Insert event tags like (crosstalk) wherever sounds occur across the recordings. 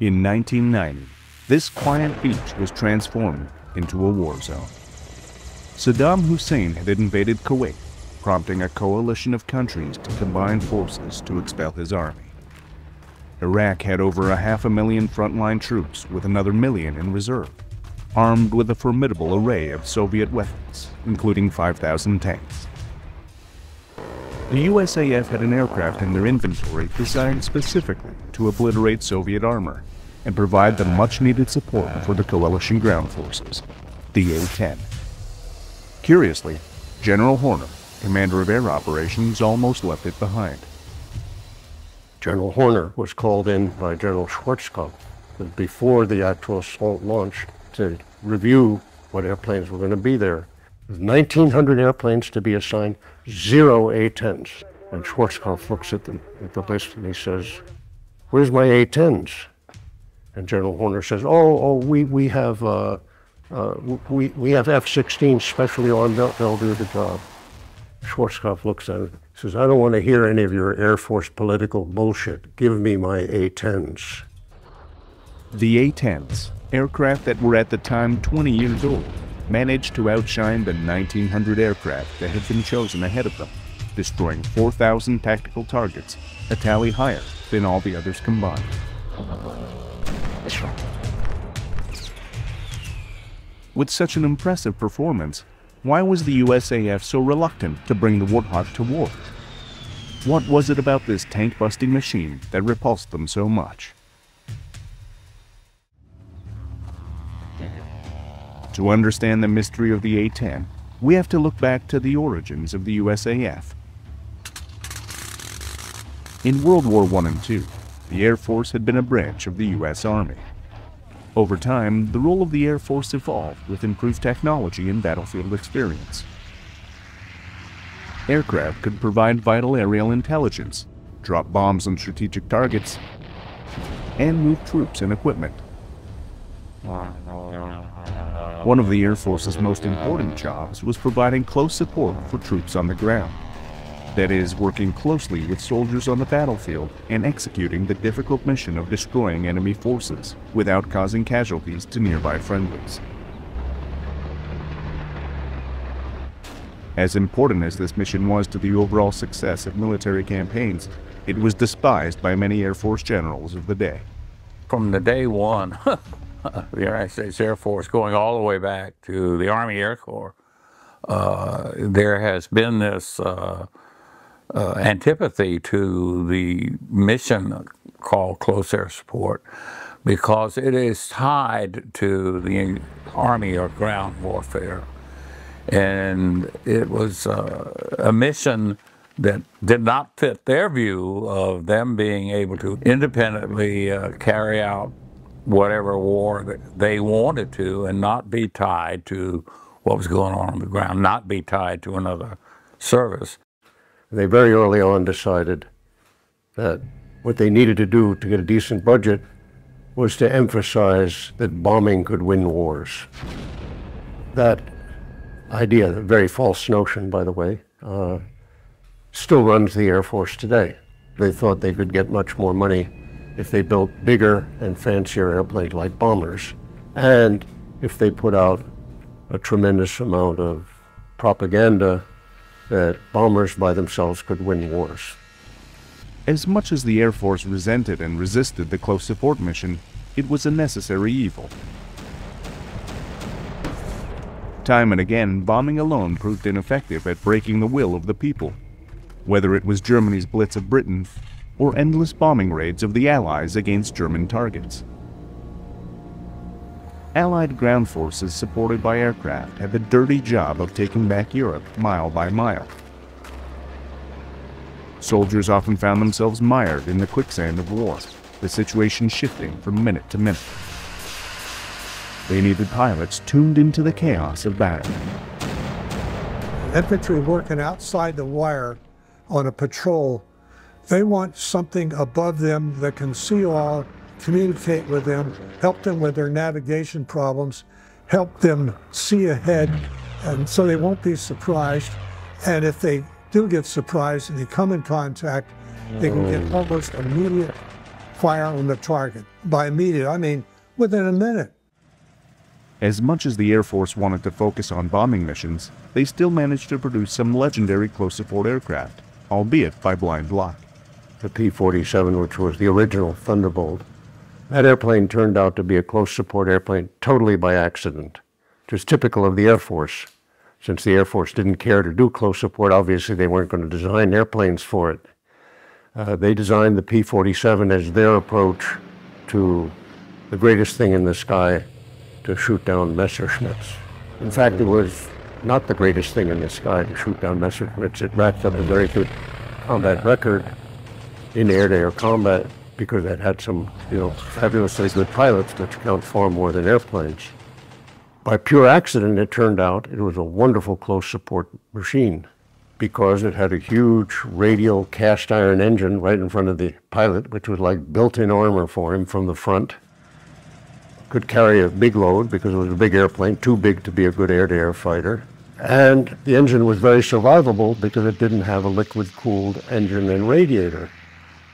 In 1990, this quiet beach was transformed into a war zone. Saddam Hussein had invaded Kuwait, prompting a coalition of countries to combine forces to expel his army. Iraq had over a half a million frontline troops with another million in reserve, armed with a formidable array of Soviet weapons, including 5,000 tanks. The USAF had an aircraft in their inventory designed specifically to obliterate Soviet armor and provide the much-needed support for the coalition ground forces, the A-10. Curiously, General Horner, commander of air operations, almost left it behind. General Horner was called in by General Schwarzkopf before the actual assault launch to review what airplanes were going to be there. 1,900 airplanes to be assigned, zero A-10s. And Schwarzkopf looks at the, at the list and he says, where's my A-10s? And General Horner says, oh, oh we, we have, uh, uh, we, we have F-16 specially armed, they'll, they'll do the job. Schwarzkopf looks at it, says, I don't want to hear any of your Air Force political bullshit. Give me my A-10s. The A-10s, aircraft that were at the time 20 years old, managed to outshine the 1900 aircraft that had been chosen ahead of them, destroying 4,000 tactical targets, a tally higher than all the others combined. With such an impressive performance, why was the USAF so reluctant to bring the Warthog to war? What was it about this tank-busting machine that repulsed them so much? To understand the mystery of the A-10, we have to look back to the origins of the USAF. In World War I and II, the Air Force had been a branch of the U.S. Army. Over time, the role of the Air Force evolved with improved technology and battlefield experience. Aircraft could provide vital aerial intelligence, drop bombs on strategic targets, and move troops and equipment. One of the Air Force's most important jobs was providing close support for troops on the ground. That is, working closely with soldiers on the battlefield and executing the difficult mission of destroying enemy forces without causing casualties to nearby friendlies. As important as this mission was to the overall success of military campaigns, it was despised by many Air Force generals of the day. From the day one, (laughs) the United States Air Force going all the way back to the Army Air Corps, uh, there has been this uh, uh, antipathy to the mission called close air support because it is tied to the Army or ground warfare. And it was uh, a mission that did not fit their view of them being able to independently uh, carry out whatever war that they wanted to and not be tied to what was going on on the ground, not be tied to another service. They very early on decided that what they needed to do to get a decent budget was to emphasize that bombing could win wars. That idea, a very false notion, by the way, uh, still runs the Air Force today. They thought they could get much more money if they built bigger and fancier airplanes like bombers, and if they put out a tremendous amount of propaganda that bombers by themselves could win wars. As much as the Air Force resented and resisted the close support mission, it was a necessary evil. Time and again, bombing alone proved ineffective at breaking the will of the people. Whether it was Germany's blitz of Britain or endless bombing raids of the Allies against German targets. Allied ground forces supported by aircraft had the dirty job of taking back Europe mile by mile. Soldiers often found themselves mired in the quicksand of war, the situation shifting from minute to minute. They needed pilots tuned into the chaos of battle. Infantry working outside the wire on a patrol, they want something above them that can see all communicate with them, help them with their navigation problems, help them see ahead, and so they won't be surprised. And if they do get surprised and they come in contact, they can get almost immediate fire on the target by immediate, I mean, within a minute. As much as the Air Force wanted to focus on bombing missions, they still managed to produce some legendary close support aircraft, albeit by blind luck. The P 47, which was the original Thunderbolt, that airplane turned out to be a close support airplane totally by accident, which is typical of the Air Force. Since the Air Force didn't care to do close support, obviously they weren't going to design airplanes for it. Uh, they designed the P 47 as their approach to the greatest thing in the sky to shoot down Messerschmitts. In fact, it was not the greatest thing in the sky to shoot down Messerschmitts. It racked up a very good combat record in air-to-air combat because it had some, you know, fabulously good pilots, which count far more than airplanes. By pure accident, it turned out it was a wonderful close support machine because it had a huge radial cast iron engine right in front of the pilot, which was like built-in armor for him from the front could carry a big load because it was a big airplane, too big to be a good air-to-air fighter. And the engine was very survivable because it didn't have a liquid-cooled engine and radiator.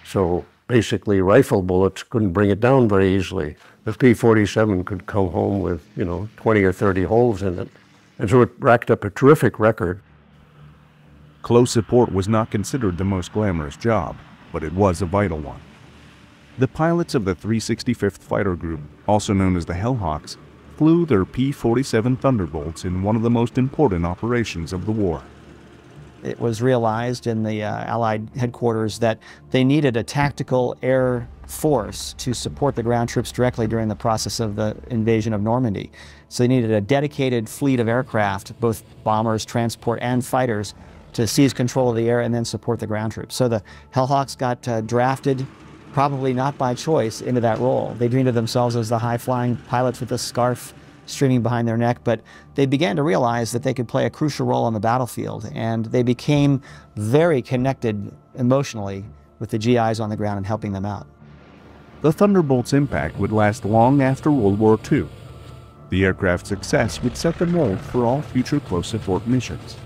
So basically, rifle bullets couldn't bring it down very easily. The P-47 could come home with, you know, 20 or 30 holes in it. And so it racked up a terrific record. Close support was not considered the most glamorous job, but it was a vital one. The pilots of the 365th Fighter Group, also known as the Hellhawks, flew their P-47 Thunderbolts in one of the most important operations of the war. It was realized in the uh, Allied headquarters that they needed a tactical air force to support the ground troops directly during the process of the invasion of Normandy. So they needed a dedicated fleet of aircraft, both bombers, transport, and fighters, to seize control of the air and then support the ground troops. So the Hellhawks got uh, drafted probably not by choice, into that role. They dreamed of themselves as the high flying pilots with the scarf streaming behind their neck, but they began to realize that they could play a crucial role on the battlefield, and they became very connected emotionally with the GIs on the ground and helping them out. The Thunderbolt's impact would last long after World War II. The aircraft's success would set the mold for all future close support missions.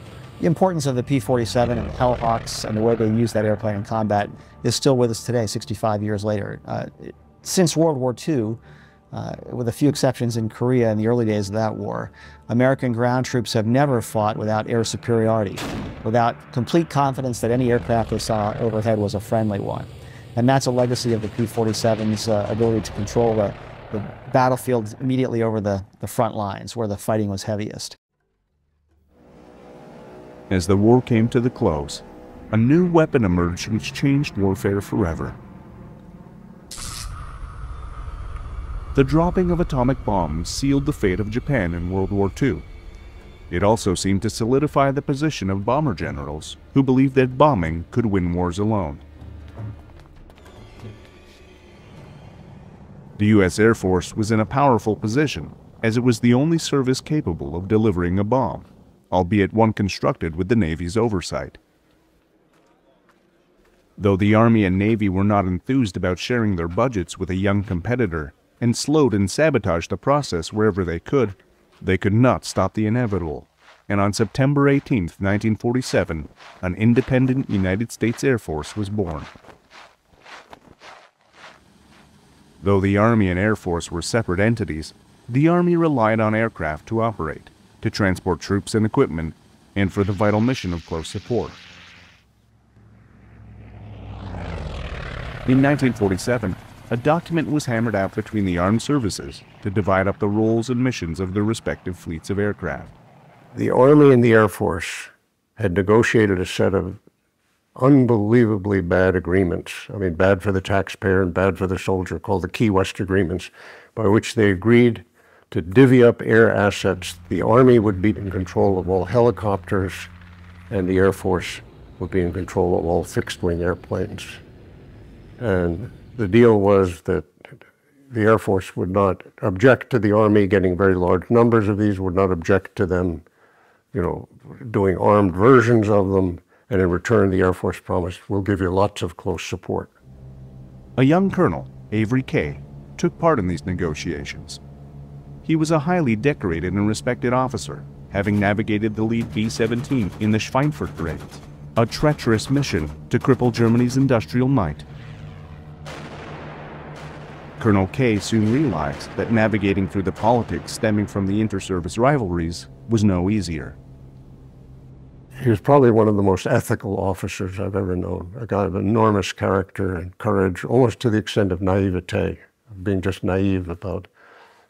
The importance of the P-47 and the Hellhawks and the way they use that airplane in combat is still with us today, 65 years later. Uh, since World War II, uh, with a few exceptions in Korea in the early days of that war, American ground troops have never fought without air superiority, without complete confidence that any aircraft they saw overhead was a friendly one. And that's a legacy of the P-47's uh, ability to control the, the battlefield immediately over the, the front lines where the fighting was heaviest. As the war came to the close, a new weapon emerged which changed warfare forever. The dropping of atomic bombs sealed the fate of Japan in World War II. It also seemed to solidify the position of bomber generals who believed that bombing could win wars alone. The U.S. Air Force was in a powerful position, as it was the only service capable of delivering a bomb albeit one constructed with the Navy's oversight. Though the Army and Navy were not enthused about sharing their budgets with a young competitor and slowed and sabotaged the process wherever they could, they could not stop the inevitable. And on September 18, 1947, an independent United States Air Force was born. Though the Army and Air Force were separate entities, the Army relied on aircraft to operate to transport troops and equipment, and for the vital mission of close support. In 1947, a document was hammered out between the armed services to divide up the roles and missions of their respective fleets of aircraft. The Army and the Air Force had negotiated a set of unbelievably bad agreements. I mean, bad for the taxpayer and bad for the soldier, called the Key West Agreements, by which they agreed to divvy up air assets. The Army would be in control of all helicopters, and the Air Force would be in control of all fixed wing airplanes. And the deal was that the Air Force would not object to the Army getting very large numbers of these, would not object to them, you know, doing armed versions of them, and in return, the Air Force promised, we'll give you lots of close support. A young colonel, Avery Kay, took part in these negotiations. He was a highly decorated and respected officer, having navigated the lead B-17 in the Schweinfurt raids, a treacherous mission to cripple Germany's industrial might. Colonel Kay soon realized that navigating through the politics stemming from the inter-service rivalries was no easier. He was probably one of the most ethical officers I've ever known, a guy of enormous character and courage, almost to the extent of naivete, being just naive about,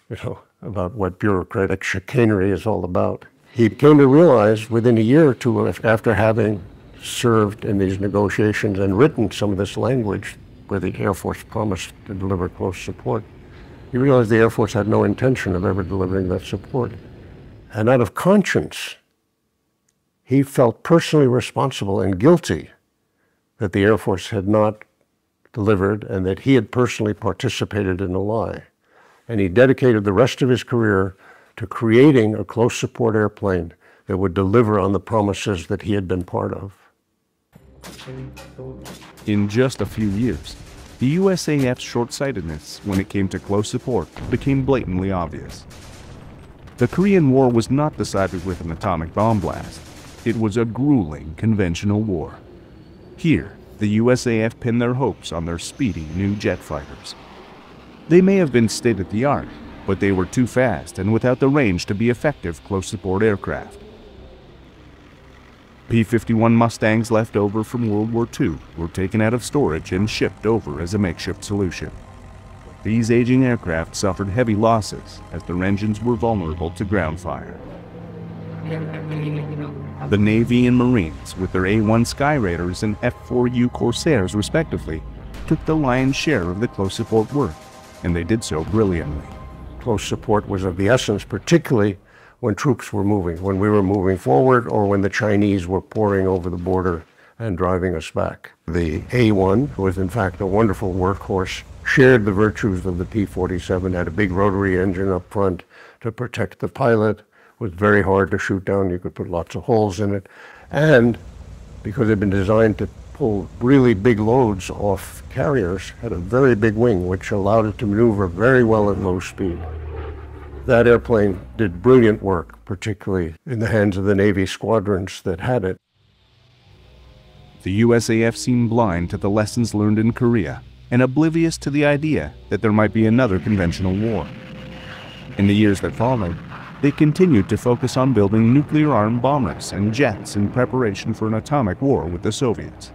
you know, about what bureaucratic chicanery is all about. He came to realize within a year or two after having served in these negotiations and written some of this language where the Air Force promised to deliver close support. He realized the Air Force had no intention of ever delivering that support. And out of conscience, he felt personally responsible and guilty that the Air Force had not delivered and that he had personally participated in a lie. And he dedicated the rest of his career to creating a close support airplane that would deliver on the promises that he had been part of. In just a few years, the USAF's short-sightedness when it came to close support became blatantly obvious. The Korean War was not decided with an atomic bomb blast. It was a grueling conventional war. Here, the USAF pinned their hopes on their speedy new jet fighters. They may have been state-of-the-art, but they were too fast and without the range to be effective close support aircraft. P-51 Mustangs left over from World War II were taken out of storage and shipped over as a makeshift solution. These aging aircraft suffered heavy losses as their engines were vulnerable to ground fire. The Navy and Marines, with their A-1 Skyraiders and F-4U Corsairs respectively, took the lion's share of the close support work, and they did so brilliantly. Close support was of the essence, particularly when troops were moving, when we were moving forward, or when the Chinese were pouring over the border and driving us back. The A1 was in fact a wonderful workhorse, shared the virtues of the P-47, had a big rotary engine up front to protect the pilot, was very hard to shoot down, you could put lots of holes in it, and because it had been designed to pull really big loads off carriers, had a very big wing, which allowed it to maneuver very well at low speed. That airplane did brilliant work, particularly in the hands of the Navy squadrons that had it. The USAF seemed blind to the lessons learned in Korea and oblivious to the idea that there might be another conventional war. In the years that followed, they continued to focus on building nuclear-armed bombers and jets in preparation for an atomic war with the Soviets.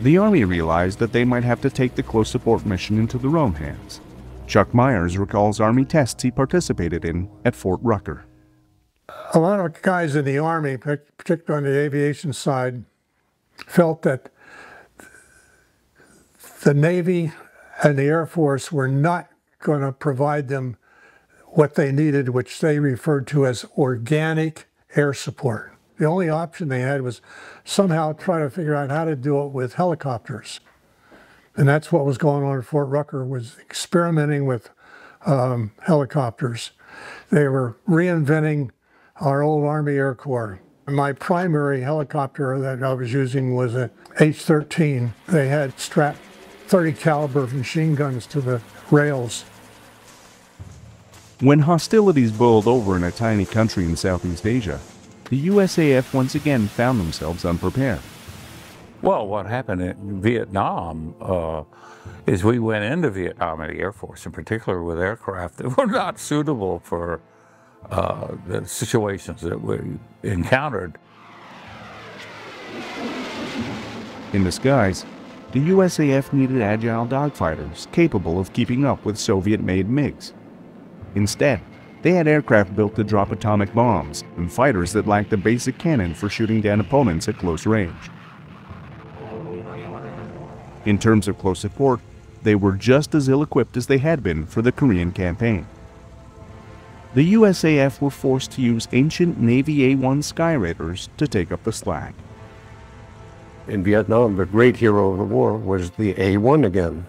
The Army realized that they might have to take the close support mission into their own hands Chuck Myers recalls Army tests he participated in at Fort Rucker. A lot of guys in the Army, particularly on the aviation side, felt that the Navy and the Air Force were not going to provide them what they needed, which they referred to as organic air support. The only option they had was somehow try to figure out how to do it with helicopters. And that's what was going on at Fort Rucker was experimenting with um, helicopters. They were reinventing our old Army Air Corps. My primary helicopter that I was using was a H-13. They had strapped 30 caliber machine guns to the rails. When hostilities boiled over in a tiny country in Southeast Asia, the USAF once again found themselves unprepared. Well, what happened in Vietnam uh, is we went into Vietnam in the Air Force, in particular with aircraft that (laughs) were not suitable for uh, the situations that we encountered. In the skies, the USAF needed agile dogfighters capable of keeping up with Soviet-made MiGs. Instead, they had aircraft built to drop atomic bombs and fighters that lacked the basic cannon for shooting down opponents at close range. In terms of close support, they were just as ill-equipped as they had been for the Korean campaign. The USAF were forced to use ancient Navy A-1 Skyraiders to take up the slack. In Vietnam, the great hero of the war was the A-1 again.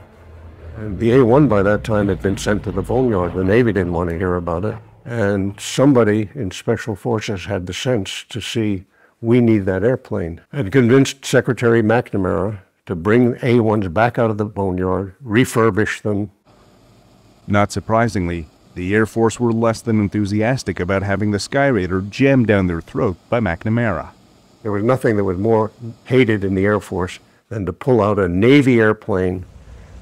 And the A-1 by that time had been sent to the boneyard. The Navy didn't want to hear about it. And somebody in Special Forces had the sense to see we need that airplane and convinced Secretary McNamara to bring A1s back out of the boneyard, refurbish them. Not surprisingly, the Air Force were less than enthusiastic about having the Skyraider jammed down their throat by McNamara. There was nothing that was more hated in the Air Force than to pull out a Navy airplane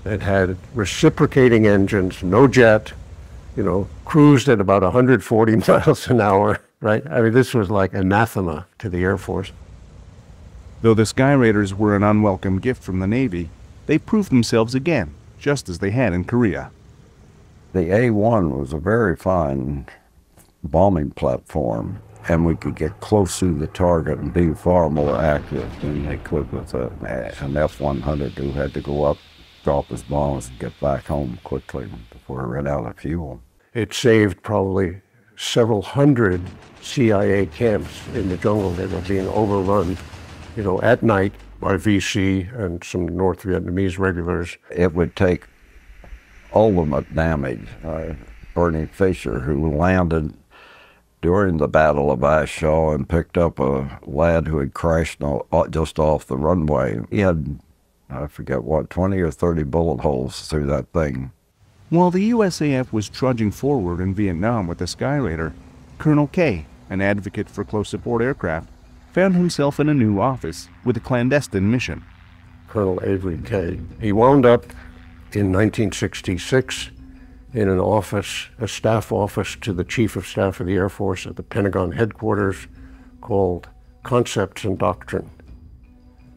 that had reciprocating engines, no jet, you know, cruised at about 140 (laughs) miles an hour, right? I mean, this was like anathema to the Air Force. Though the Skyraiders were an unwelcome gift from the Navy, they proved themselves again, just as they had in Korea. The A1 was a very fine bombing platform, and we could get close to the target and be far more accurate than they could with a, an F-100 who had to go up, drop his bombs, and get back home quickly before it ran out of fuel. It saved probably several hundred CIA camps in the jungle that were being overrun, you know, at night by VC and some North Vietnamese regulars. It would take ultimate damage. Uh, Bernie Fisher, who landed during the Battle of A Shau and picked up a lad who had crashed just off the runway. He had, I forget what, 20 or 30 bullet holes through that thing. While the USAF was trudging forward in Vietnam with the Skyraider, Colonel Kay, an advocate for close support aircraft, found himself in a new office with a clandestine mission. Colonel Avery Kay. He wound up in 1966 in an office, a staff office to the Chief of Staff of the Air Force at the Pentagon headquarters called Concepts and Doctrine.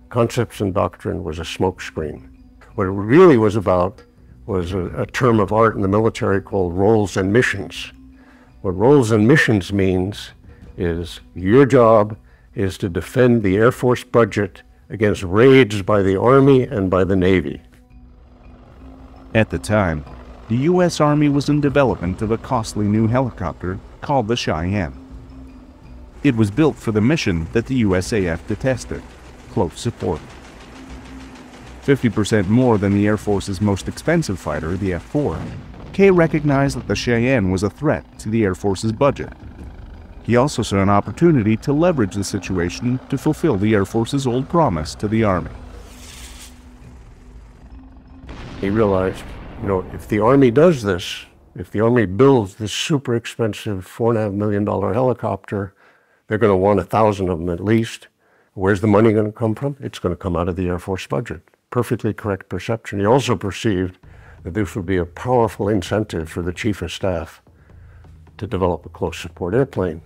Concepts and Doctrine was a smokescreen. What it really was about was a, a term of art in the military called roles and missions. What roles and missions means is your job is to defend the Air Force budget against raids by the Army and by the Navy. At the time, the U.S. Army was in development of a costly new helicopter called the Cheyenne. It was built for the mission that the USAF detested close support. 50% more than the Air Force's most expensive fighter, the F 4, Kay recognized that the Cheyenne was a threat to the Air Force's budget. He also saw an opportunity to leverage the situation to fulfill the Air Force's old promise to the Army. He realized you know, if the Army does this, if the Army builds this super expensive $4.5 million helicopter, they're going to want a thousand of them at least. Where's the money going to come from? It's going to come out of the Air Force budget. Perfectly correct perception. He also perceived that this would be a powerful incentive for the Chief of Staff to develop a close support airplane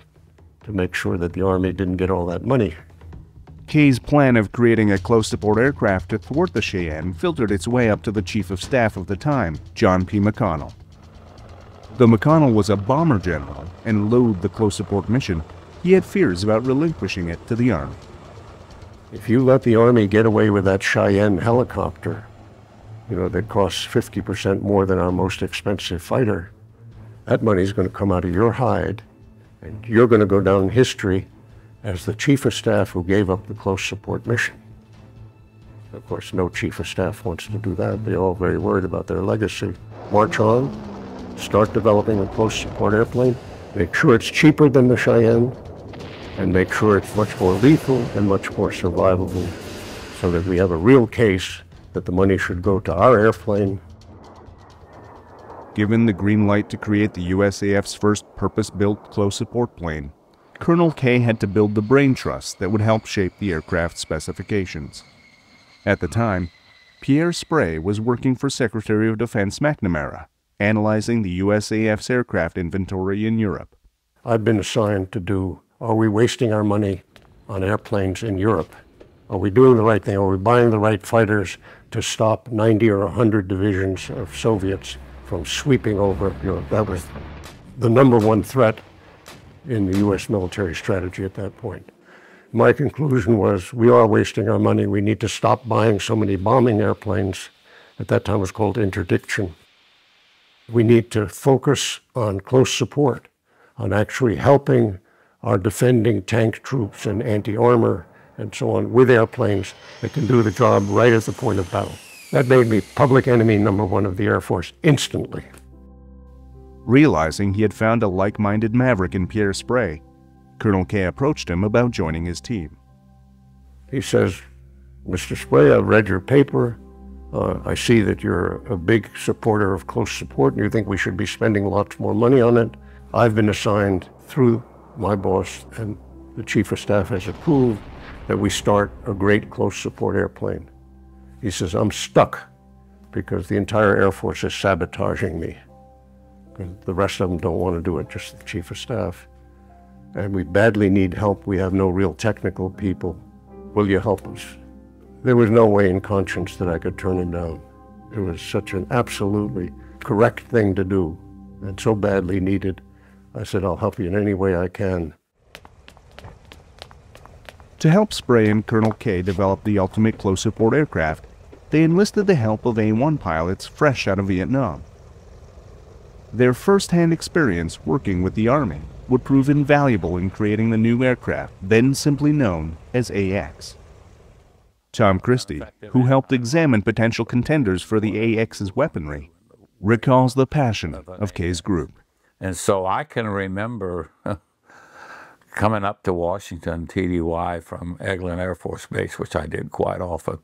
to make sure that the Army didn't get all that money Kay's plan of creating a close support aircraft to thwart the Cheyenne filtered its way up to the Chief of Staff of the time, John P. McConnell. Though McConnell was a bomber general and loathed the close support mission, he had fears about relinquishing it to the Army. If you let the Army get away with that Cheyenne helicopter, you know, that costs 50% more than our most expensive fighter, that money's going to come out of your hide, and you're going to go down in history as the chief of staff who gave up the close support mission. Of course, no chief of staff wants to do that. They're all very worried about their legacy. March on, start developing a close support airplane, make sure it's cheaper than the Cheyenne, and make sure it's much more lethal and much more survivable so that we have a real case that the money should go to our airplane. Given the green light to create the USAF's first purpose-built close support plane, Colonel Kay had to build the brain trust that would help shape the aircraft specifications. At the time, Pierre Sprey was working for Secretary of Defense McNamara, analyzing the USAF's aircraft inventory in Europe. I've been assigned to do are we wasting our money on airplanes in Europe? Are we doing the right thing? Are we buying the right fighters to stop 90 or 100 divisions of Soviets from sweeping over Europe? That was the number one threat in the U.S. military strategy at that point. My conclusion was we are wasting our money. We need to stop buying so many bombing airplanes. At that time, it was called interdiction. We need to focus on close support, on actually helping our defending tank troops and anti armor and so on with airplanes that can do the job right at the point of battle. That made me public enemy number one of the Air Force instantly. Realizing he had found a like-minded maverick in Pierre Sprey, Colonel Kay approached him about joining his team. He says, Mr. Sprey, I've read your paper. Uh, I see that you're a big supporter of close support and you think we should be spending lots more money on it. I've been assigned through my boss and the Chief of Staff has approved that we start a great close support airplane. He says, I'm stuck because the entire Air Force is sabotaging me. The rest of them don't want to do it, just the Chief of Staff. And we badly need help. We have no real technical people. Will you help us? There was no way in conscience that I could turn him down. It was such an absolutely correct thing to do and so badly needed. I said, I'll help you in any way I can. To help Sprey and Colonel Kay develop the ultimate close support aircraft, they enlisted the help of A-1 pilots fresh out of Vietnam. Their first-hand experience working with the Army would prove invaluable in creating the new aircraft, then simply known as AX. Tom Christie, who helped examine potential contenders for the AX's weaponry, recalls the passion of Kay's group. And so I can remember (laughs) coming up to Washington TDY from Eglin Air Force Base, which I did quite often,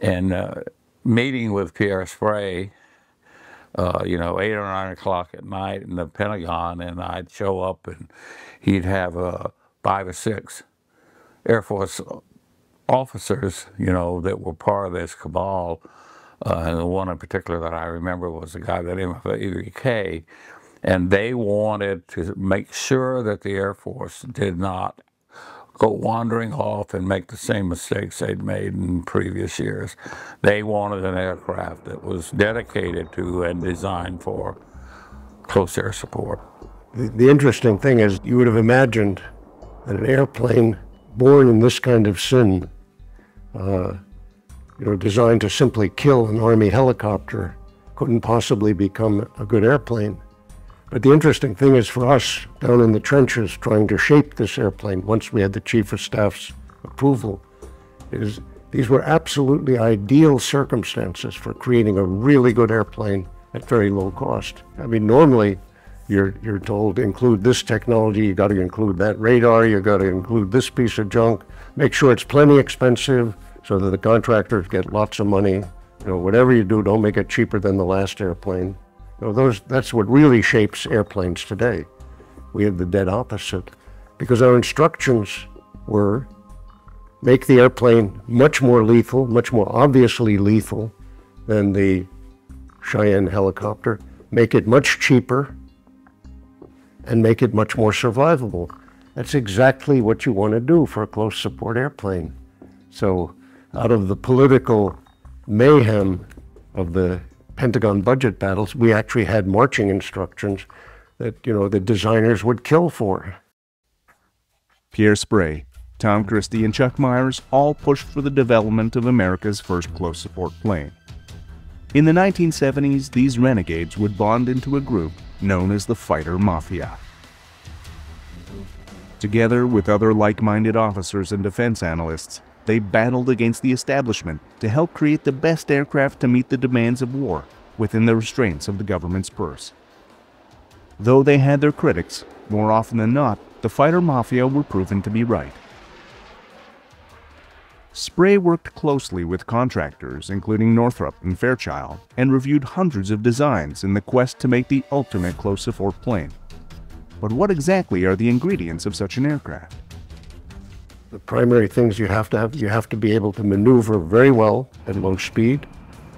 and uh, meeting with Pierre Sprey, uh, you know, eight or nine o'clock at night in the Pentagon, and I'd show up and he'd have uh, five or six Air Force officers, you know, that were part of this cabal. Uh, and the one in particular that I remember was a guy that named Avery Kay. And they wanted to make sure that the Air Force did not go wandering off and make the same mistakes they'd made in previous years. They wanted an aircraft that was dedicated to and designed for close air support. The, the interesting thing is, you would have imagined that an airplane born in this kind of sin uh, you know, designed to simply kill an Army helicopter couldn't possibly become a good airplane. But the interesting thing is for us down in the trenches trying to shape this airplane once we had the Chief of Staff's approval is these were absolutely ideal circumstances for creating a really good airplane at very low cost. I mean, normally you're, you're told include this technology, you got to include that radar, you got to include this piece of junk, make sure it's plenty expensive so that the contractors get lots of money. You know, whatever you do, don't make it cheaper than the last airplane. Know, those, that's what really shapes airplanes today. We have the dead opposite because our instructions were make the airplane much more lethal, much more obviously lethal than the Cheyenne helicopter, make it much cheaper, and make it much more survivable. That's exactly what you want to do for a close support airplane. So out of the political mayhem of the Pentagon budget battles, we actually had marching instructions that, you know, the designers would kill for. Pierre Sprey, Tom Christie, and Chuck Myers all pushed for the development of America's first close support plane. In the 1970s, these renegades would bond into a group known as the Fighter Mafia. Together with other like-minded officers and defense analysts, they battled against the establishment to help create the best aircraft to meet the demands of war within the restraints of the government's purse. Though they had their critics, more often than not, the fighter mafia were proven to be right. Sprey worked closely with contractors, including Northrop and Fairchild, and reviewed hundreds of designs in the quest to make the ultimate close support plane. But what exactly are the ingredients of such an aircraft? The primary things you have to have, you have to be able to maneuver very well at low speed,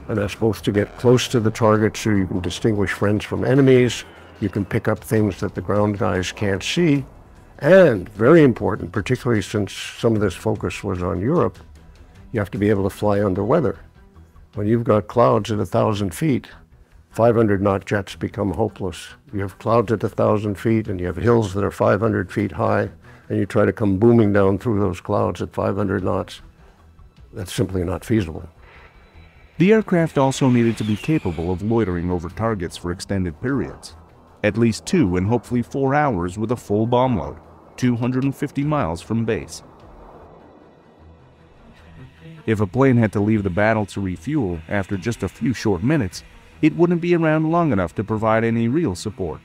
and that's both to get close to the target so you can distinguish friends from enemies, you can pick up things that the ground guys can't see, and very important, particularly since some of this focus was on Europe, you have to be able to fly under weather. When you've got clouds at a thousand feet, 500 knot jets become hopeless. You have clouds at a thousand feet and you have hills that are 500 feet high and you try to come booming down through those clouds at 500 knots, that's simply not feasible. The aircraft also needed to be capable of loitering over targets for extended periods, at least two and hopefully four hours with a full bomb load, 250 miles from base. If a plane had to leave the battle to refuel after just a few short minutes, it wouldn't be around long enough to provide any real support.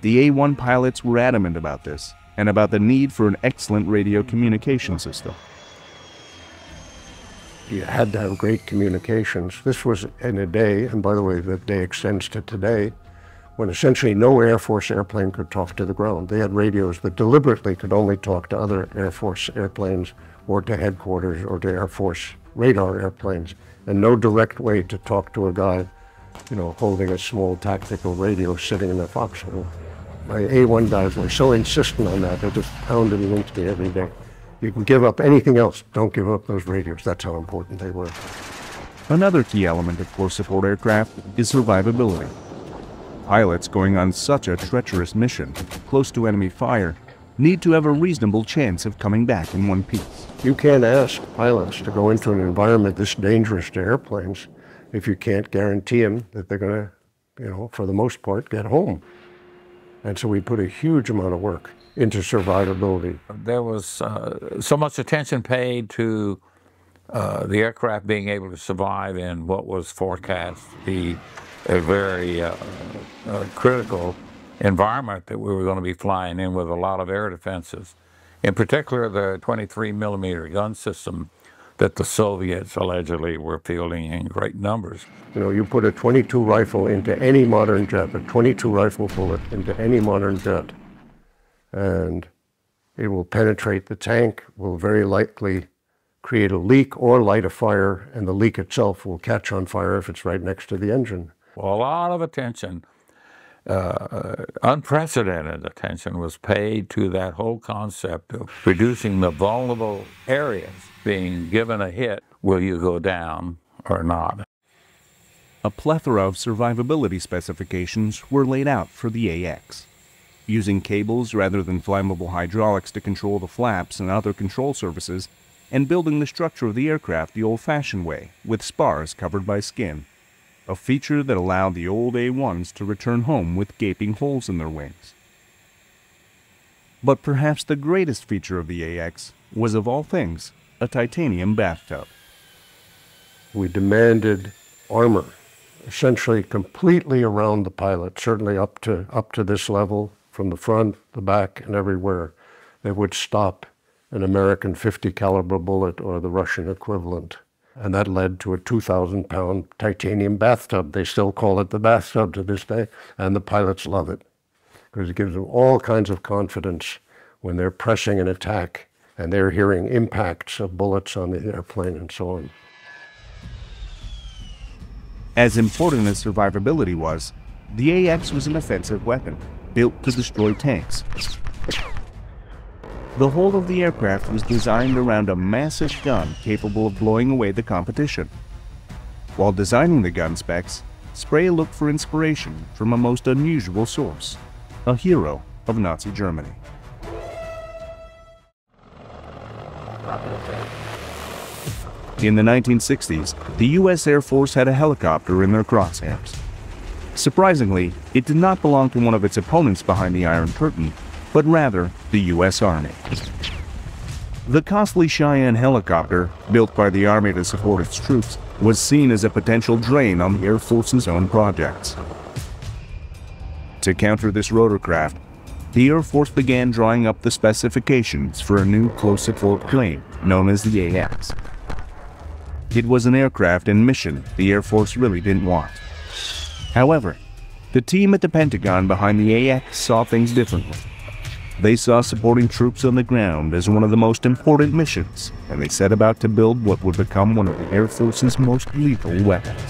The A-1 pilots were adamant about this, and about the need for an excellent radio communication system. You had to have great communications. This was in a day, and by the way, that day extends to today, when essentially no Air Force airplane could talk to the ground. They had radios that deliberately could only talk to other Air Force airplanes or to headquarters or to Air Force radar airplanes. and no direct way to talk to a guy, you know, holding a small tactical radio sitting in a foxhole. My A1 guys were so insistent on that, they just pounded it into me every day. You can give up anything else, don't give up those radios. That's how important they were. Another key element of force support aircraft is survivability. Pilots going on such a treacherous mission, close to enemy fire, need to have a reasonable chance of coming back in one piece. You can't ask pilots to go into an environment this dangerous to airplanes if you can't guarantee them that they're going to, you know, for the most part, get home. And so we put a huge amount of work into survivability. There was uh, so much attention paid to uh, the aircraft being able to survive in what was forecast to be a very uh, uh critical environment that we were going to be flying in with a lot of air defenses. In particular, the 23 millimeter gun system that the Soviets allegedly were fielding in great numbers. You know, you put a 22 rifle into any modern jet, a 22 rifle bullet into any modern jet, and it will penetrate the tank, will very likely create a leak or light a fire, and the leak itself will catch on fire if it's right next to the engine. Well, a lot of attention uh, unprecedented attention was paid to that whole concept of reducing the vulnerable areas being given a hit. Will you go down or not? A plethora of survivability specifications were laid out for the AX. Using cables rather than flammable hydraulics to control the flaps and other control surfaces, and building the structure of the aircraft the old fashioned way, with spars covered by skin a feature that allowed the old A1s to return home with gaping holes in their wings. But perhaps the greatest feature of the AX was, of all things, a titanium bathtub. We demanded armor, essentially completely around the pilot, certainly up to, up to this level, from the front, the back, and everywhere, that would stop an American 50 caliber bullet or the Russian equivalent. And that led to a 2,000 pound titanium bathtub. They still call it the bathtub to this day, and the pilots love it because it gives them all kinds of confidence when they're pressing an attack and they're hearing impacts of bullets on the airplane and so on. As important as survivability was, the AX was an offensive weapon built to destroy tanks. The whole of the aircraft was designed around a massive gun capable of blowing away the competition. While designing the gun specs, Sprey looked for inspiration from a most unusual source, a hero of Nazi Germany. In the 1960s, the U.S. Air Force had a helicopter in their crosshairs. Surprisingly, it did not belong to one of its opponents behind the Iron Curtain, but rather the U.S. Army. The costly Cheyenne helicopter, built by the Army to support its troops, was seen as a potential drain on the Air Force's own projects. To counter this rotorcraft, the Air Force began drawing up the specifications for a new close support plane known as the AX. It was an aircraft and mission the Air Force really didn't want. However, the team at the Pentagon behind the AX saw things differently. They saw supporting troops on the ground as one of the most important missions, and they set about to build what would become one of the Air Force's most lethal weapons.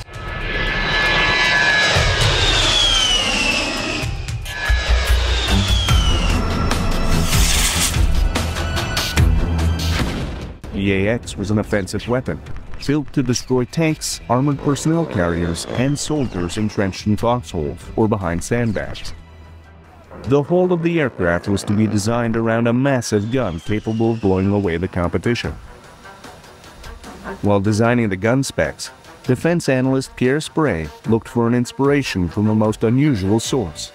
The AX was an offensive weapon, built to destroy tanks, armored personnel carriers, and soldiers entrenched in foxholes or behind sandbags. The whole of the aircraft was to be designed around a massive gun capable of blowing away the competition. While designing the gun specs, defense analyst Pierre Sprey looked for an inspiration from the most unusual source,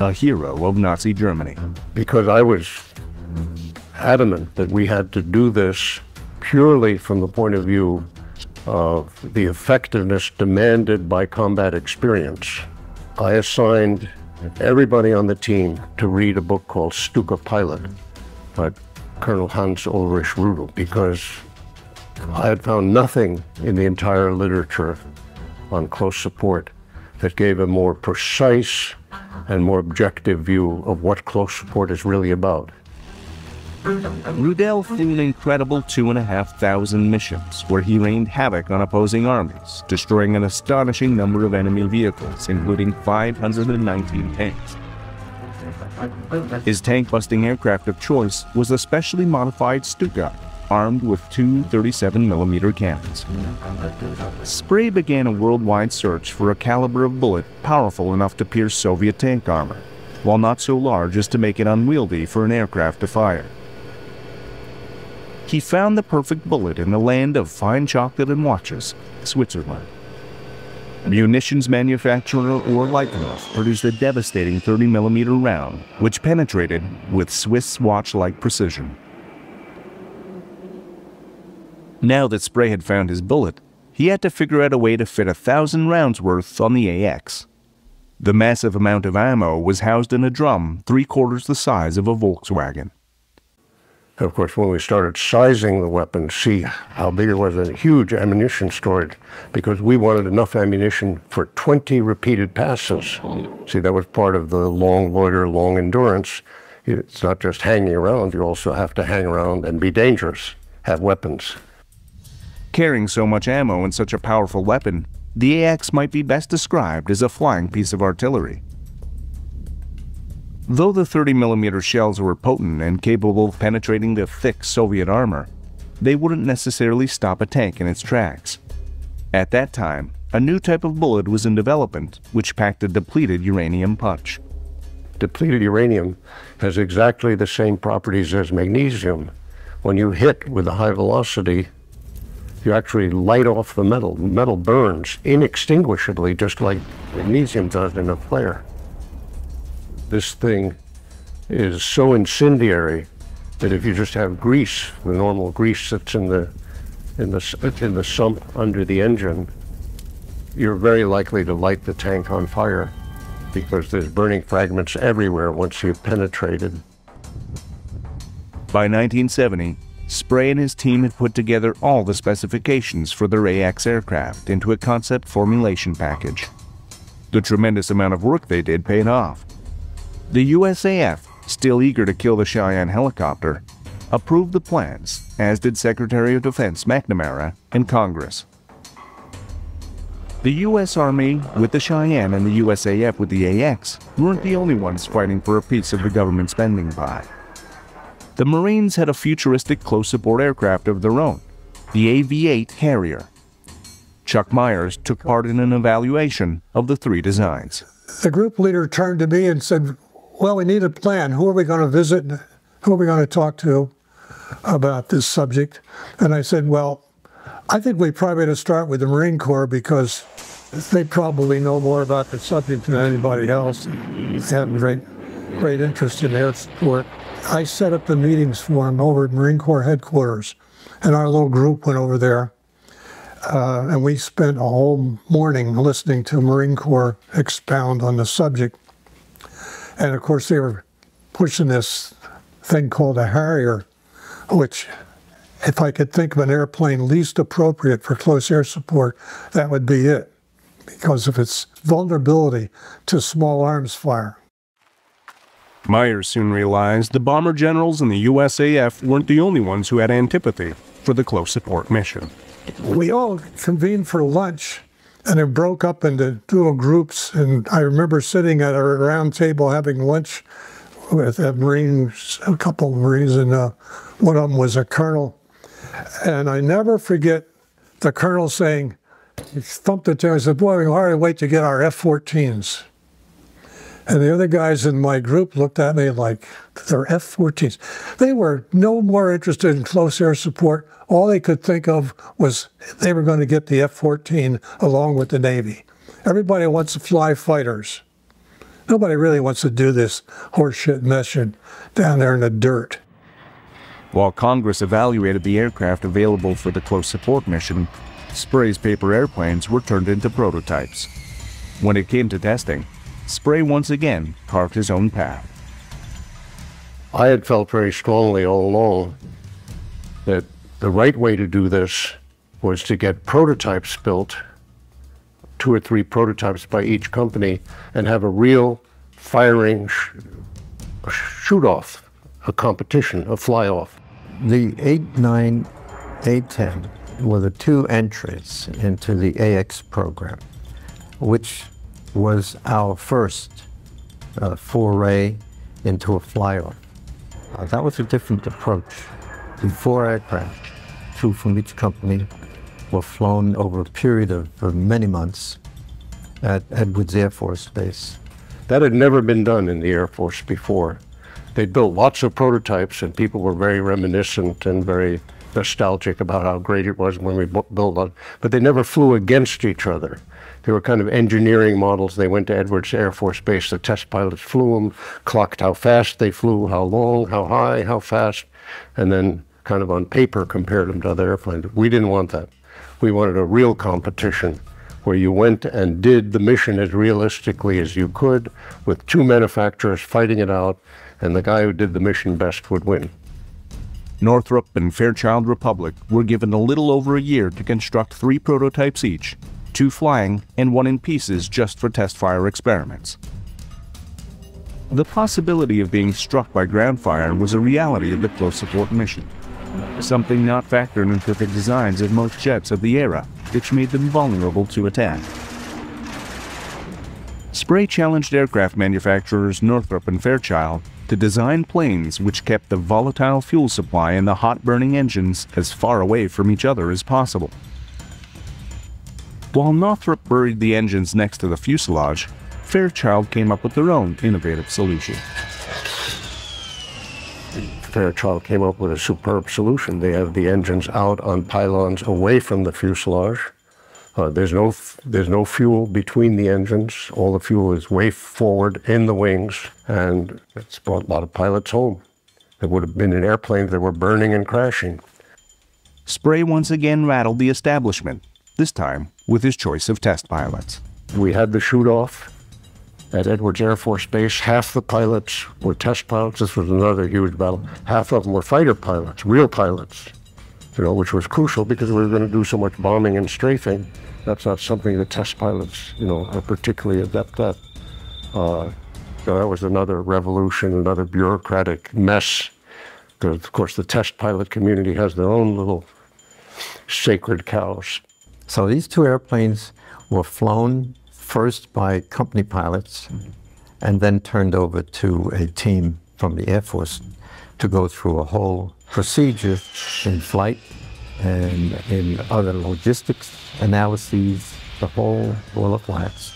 a hero of Nazi Germany. Because I was adamant that we had to do this purely from the point of view of the effectiveness demanded by combat experience. I assigned everybody on the team to read a book called Stuka Pilot by Colonel Hans Ulrich Rudel because I had found nothing in the entire literature on close support that gave a more precise and more objective view of what close support is really about. Rudel flew an incredible two and a half thousand missions where he rained havoc on opposing armies, destroying an astonishing number of enemy vehicles, including 519 tanks. His tank busting aircraft of choice was a specially modified Stuka, armed with two 37mm cannons. Sprey began a worldwide search for a caliber of bullet powerful enough to pierce Soviet tank armor, while not so large as to make it unwieldy for an aircraft to fire. He found the perfect bullet in the land of fine chocolate and watches, Switzerland. Munitions manufacturer Oerlikon produced a devastating 30mm round, which penetrated with Swiss watch-like precision. Now that Sprey had found his bullet, he had to figure out a way to fit a thousand rounds worth on the AX. The massive amount of ammo was housed in a drum three quarters the size of a Volkswagen. Of course, when we started sizing the weapon, see how big it was, a huge ammunition storage, because we wanted enough ammunition for 20 repeated passes. See, that was part of the long loiter, long endurance. It's not just hanging around, you also have to hang around and be dangerous, have weapons. Carrying so much ammo and such a powerful weapon, the AX might be best described as a flying piece of artillery. Though the 30mm shells were potent and capable of penetrating the thick Soviet armor, they wouldn't necessarily stop a tank in its tracks. At that time, a new type of bullet was in development which packed a depleted uranium punch. Depleted uranium has exactly the same properties as magnesium. When you hit with a high velocity, you actually light off the metal. Metal burns inextinguishably, just like magnesium does in a flare this thing is so incendiary that if you just have grease, the normal grease that's in the in the in the sump under the engine, you're very likely to light the tank on fire because there's burning fragments everywhere once you've penetrated. By 1970, Sprey and his team had put together all the specifications for their AX aircraft into a concept formulation package. The tremendous amount of work they did paid off. The USAF, still eager to kill the Cheyenne helicopter, approved the plans, as did Secretary of Defense McNamara and Congress. The U.S. Army with the Cheyenne and the USAF with the AX weren't the only ones fighting for a piece of the government spending pie. The Marines had a futuristic close support aircraft of their own, the AV 8 Harrier. Chuck Myers took part in an evaluation of the three designs. The group leader turned to me and said, well, we need a plan. Who are we going to visit? Who are we going to talk to about this subject? And I said, well, I think we probably ought to start with the Marine Corps because they probably know more about the subject than anybody else. They have great, great interest in air support. I set up the meetings for them over at Marine Corps headquarters, and our little group went over there. Uh, and we spent a whole morning listening to Marine Corps expound on the subject. And of course, they were pushing this thing called a Harrier, which, if I could think of an airplane least appropriate for close air support, that would be it because of its vulnerability to small arms fire. Myers soon realized the bomber generals in the USAF weren't the only ones who had antipathy for the close support mission. We all convened for lunch and it broke up into two groups. And I remember sitting at a round table having lunch with a Marines, a couple of Marines, and uh, one of them was a colonel. And I never forget the colonel saying, he thumped the table and said, Boy, we hardly wait to get our F 14s. And the other guys in my group looked at me like they're F 14s. They were no more interested in close air support. All they could think of was they were going to get the F 14 along with the Navy. Everybody wants to fly fighters. Nobody really wants to do this horseshit mission down there in the dirt. While Congress evaluated the aircraft available for the close support mission, Sprey's paper airplanes were turned into prototypes. When it came to testing, Sprey once again carved his own path. I had felt very strongly all along that the right way to do this was to get prototypes built, two or three prototypes by each company, and have a real firing sh shoot off a competition, a fly-off. The A-9, A-10 were the two entries into the AX program, which was our first uh, foray into a fly-off. Uh, that was a different approach. Four aircraft, two from each company, were flown over a period of, of many months at Edwards Air Force Base. That had never been done in the Air Force before. They built lots of prototypes, and people were very reminiscent and very nostalgic about how great it was when we built it. But they never flew against each other. They were kind of engineering models. They went to Edwards Air Force Base. The test pilots flew them, clocked how fast they flew, how long, how high, how fast, and then kind of on paper compared them to other airplanes. We didn't want that. We wanted a real competition where you went and did the mission as realistically as you could with two manufacturers fighting it out, and the guy who did the mission best would win. Northrop and Fairchild Republic were given a little over a year to construct three prototypes each, two flying and one in pieces just for test fire experiments. The possibility of being struck by ground fire was a reality of the close support mission, something not factored into the designs of most jets of the era, which made them vulnerable to attack. Sprey challenged aircraft manufacturers Northrop and Fairchild to design planes which kept the volatile fuel supply and the hot burning engines as far away from each other as possible. While Northrop buried the engines next to the fuselage, Fairchild came up with their own innovative solution. Fairchild came up with a superb solution. They have the engines out on pylons away from the fuselage. Uh, there's no there's no fuel between the engines. All the fuel is way forward in the wings, and it's brought a lot of pilots home. There would have been in airplanes that were burning and crashing. Sprey once again rattled the establishment, this time with his choice of test pilots. We had the shoot off at Edwards Air Force Base. Half the pilots were test pilots. This was another huge battle. Half of them were fighter pilots, real pilots, you know, which was crucial because we were going to do so much bombing and strafing. That's not something that test pilots, you know, are particularly adept at. Uh, so that was another revolution, another bureaucratic mess. Of course, the test pilot community has their own little sacred cows. So these two airplanes were flown first by company pilots and then turned over to a team from the Air Force to go through a whole procedure in flight and in other logistics analyses, the whole bowl of wax.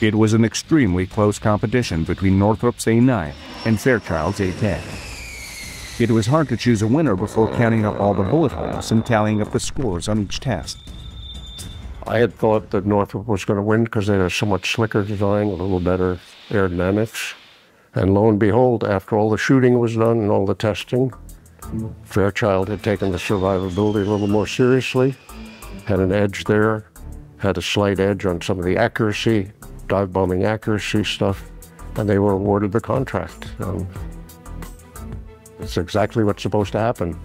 It was an extremely close competition between Northrop's A9 and Fairchild's A10. It was hard to choose a winner before counting up all the bullet holes and tallying up the scores on each test. I had thought that Northrop was going to win because they had a somewhat slicker design, a little better aerodynamics. And lo and behold, after all the shooting was done and all the testing, Fairchild had taken the survivability a little more seriously, had an edge there, had a slight edge on some of the accuracy, dive bombing accuracy stuff, and they were awarded the contract. Um, it's exactly what's supposed to happen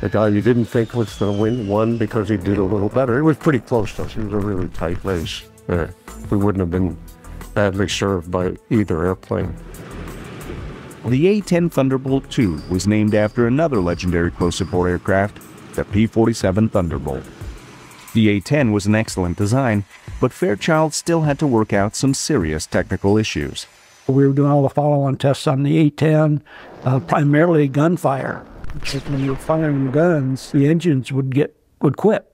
the guy you didn't think was going to win won because he did a little better. It was pretty close to us. It was a really tight race. Yeah. We wouldn't have been badly served by either airplane. The A-10 Thunderbolt II was named after another legendary close support aircraft, the P-47 Thunderbolt. The A-10 was an excellent design, but Fairchild still had to work out some serious technical issues. We were doing all the follow-on tests on the A-10, uh, primarily gunfire when you were firing guns, the engines would get would quit,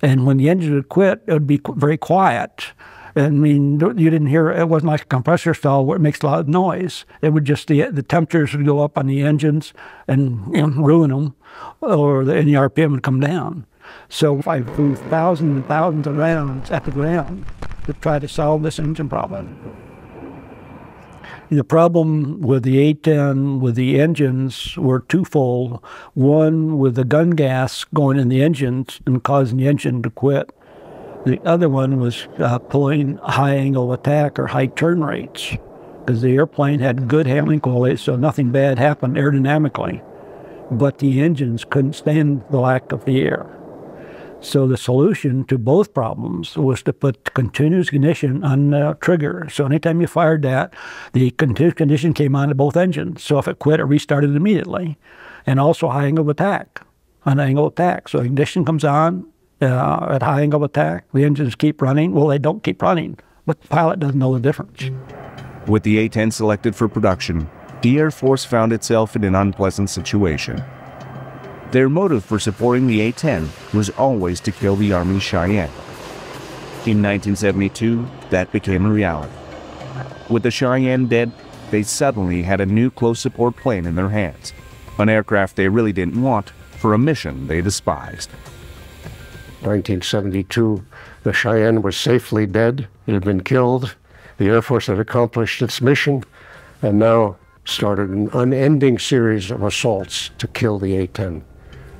and when the engine would quit, it would be very quiet. I mean, you didn't hear it wasn't like a compressor stall where it makes a lot of noise. It would just the the temperatures would go up on the engines and you know, ruin them, or the, and the RPM would come down. So I flew thousands and thousands of rounds at the ground to try to solve this engine problem. The problem with the A-10 with the engines were twofold. One with the gun gas going in the engines and causing the engine to quit. The other one was uh, pulling high angle attack or high turn rates because the airplane had good handling quality, so nothing bad happened aerodynamically. But the engines couldn't stand the lack of the air. So the solution to both problems was to put continuous ignition on the trigger. So anytime you fired that, the continuous ignition came on to both engines. So if it quit, it restarted immediately. And also high angle of attack, an angle attack. So ignition comes on uh, at high angle of attack. The engines keep running. Well, they don't keep running, but the pilot doesn't know the difference. With the A-10 selected for production, the Air Force found itself in an unpleasant situation. Their motive for supporting the A-10 was always to kill the Army Cheyenne. In 1972, that became a reality. With the Cheyenne dead, they suddenly had a new close support plane in their hands, an aircraft they really didn't want for a mission they despised. 1972, the Cheyenne was safely dead. It had been killed. The Air Force had accomplished its mission and now started an unending series of assaults to kill the A-10.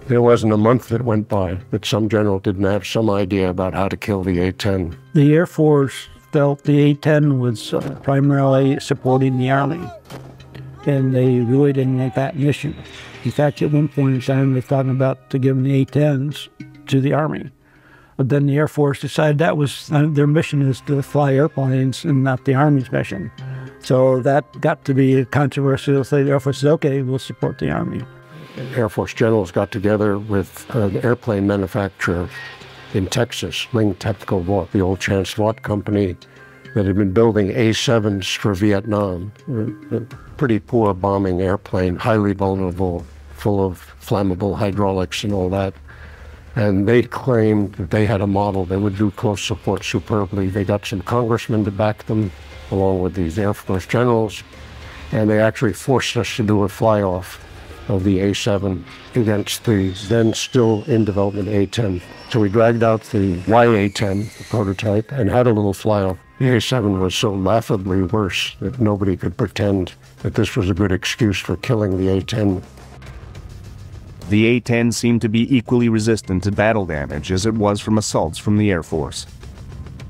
There wasn't a month that went by that some general didn't have some idea about how to kill the A-10. The Air Force felt the A-10 was uh, primarily supporting the Army, and they really didn't want that mission. In fact, at one point in time, they thought about to give the A-10s to the Army. But then the Air Force decided that was uh, their mission is to fly airplanes and not the Army's mission. So that got to be a controversial. So the Air Force said, okay, we'll support the Army. Air Force generals got together with an airplane manufacturer in Texas, Ling-Temco-Vought, the old Chance Vought company that had been building A-7s for Vietnam. A pretty poor bombing airplane, highly vulnerable, full of flammable hydraulics and all that. And they claimed that they had a model that would do close support superbly. They got some congressmen to back them, along with these Air Force generals, and they actually forced us to do a fly-off of the A7 against the then still in development A10. So we dragged out the YA10 the prototype and had a little fly-off. The A7 was so laughably worse that nobody could pretend that this was a good excuse for killing the A10 the A-10 seemed to be equally resistant to battle damage as it was from assaults from the Air Force.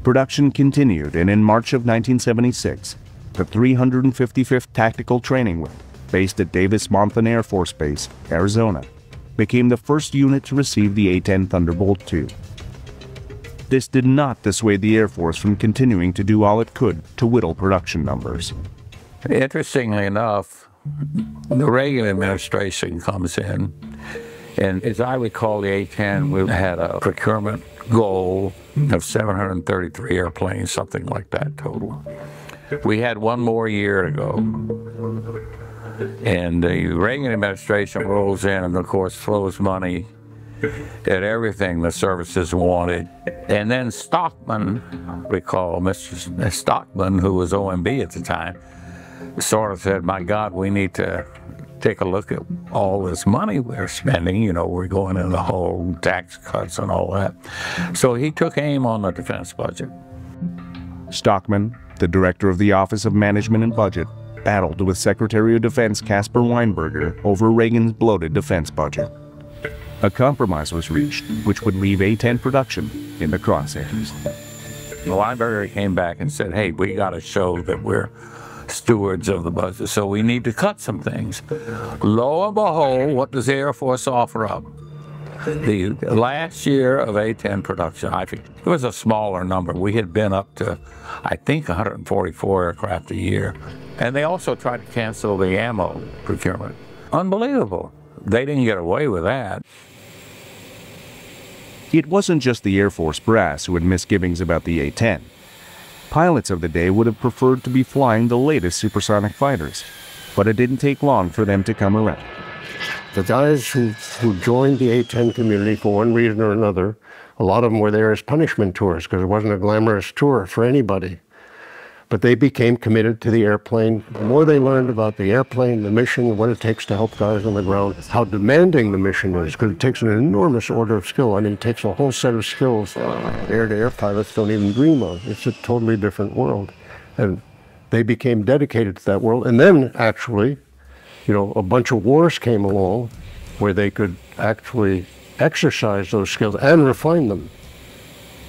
Production continued, and in March of 1976, the 355th Tactical Training Wing, based at Davis-Monthan Air Force Base, Arizona, became the first unit to receive the A-10 Thunderbolt II. This did not dissuade the Air Force from continuing to do all it could to whittle production numbers. Interestingly enough, the Reagan administration comes in, and as I recall, the A-10, we had a procurement goal of 733 airplanes, something like that total. We had one more year to go. And the Reagan administration rolls in and, of course, throws money at everything the services wanted. And then Stockman, recall Mr. Stockman, who was OMB at the time, sort of said, my God, we need to take a look at all this money we're spending. You know, we're going in the whole tax cuts and all that. So he took aim on the defense budget. Stockman, the director of the Office of Management and Budget, battled with Secretary of Defense Caspar Weinberger over Reagan's bloated defense budget. A compromise was reached, which would leave A-10 production in the crosshairs. Weinberger came back and said, hey, we got to show that we're stewards of the budget, so we need to cut some things. Lo and behold, what does the Air Force offer up? The last year of A-10 production, I think it was a smaller number. We had been up to, I think, 144 aircraft a year. And they also tried to cancel the ammo procurement. Unbelievable. They didn't get away with that. It wasn't just the Air Force brass who had misgivings about the A-10 pilots of the day would have preferred to be flying the latest supersonic fighters, but it didn't take long for them to come around. The guys who, who joined the A-10 community for one reason or another, a lot of them were there as punishment tours because it wasn't a glamorous tour for anybody but they became committed to the airplane. The more they learned about the airplane, the mission, what it takes to help guys on the ground, how demanding the mission is, because it takes an enormous order of skill. I mean, it takes a whole set of skills air-to-air pilots don't even dream of. It's a totally different world. And they became dedicated to that world. And then, actually, you know, a bunch of wars came along where they could actually exercise those skills and refine them.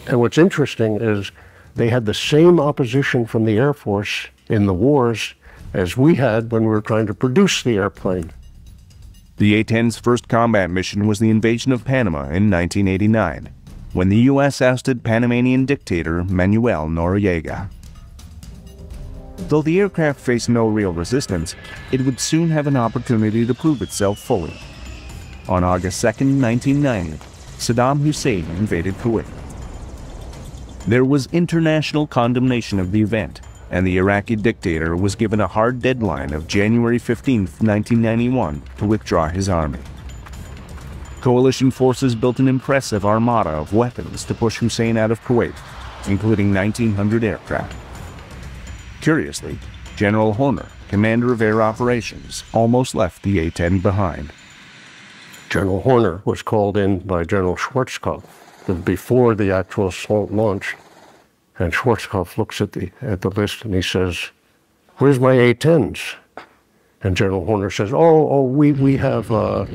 And what's interesting is they had the same opposition from the Air Force in the wars as we had when we were trying to produce the airplane. The A-10's first combat mission was the invasion of Panama in 1989. when the U.S. ousted Panamanian dictator Manuel Noriega. Though the aircraft faced no real resistance, it would soon have an opportunity to prove itself fully. On August 2, 1990, Saddam Hussein invaded Kuwait. There was international condemnation of the event, and the Iraqi dictator was given a hard deadline of January 15, 1991, to withdraw his army. Coalition forces built an impressive armada of weapons to push Hussein out of Kuwait, including 1,900 aircraft. Curiously, General Horner, commander of air operations, almost left the A-10 behind. General Horner was called in by General Schwarzkopf before the actual assault launched. And Schwarzkopf looks at the, at the list and he says, Where's my A-10s? And General Horner says, "Oh, oh, we we have uh,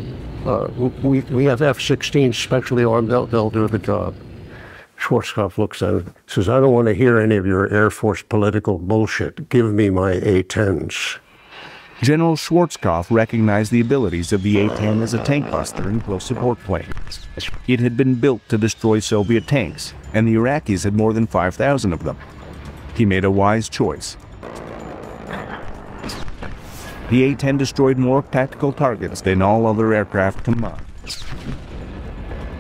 uh, we we have F-16 specially armed. They'll they'll do the job." Schwarzkopf looks at it, says, I don't want to hear any of your Air Force political bullshit. Give me my A-10s. General Schwarzkopf recognized the abilities of the A-10 as a tank buster and close support plane. It had been built to destroy Soviet tanks, and the Iraqis had more than 5,000 of them. He made a wise choice. The A-10 destroyed more tactical targets than all other aircraft combined.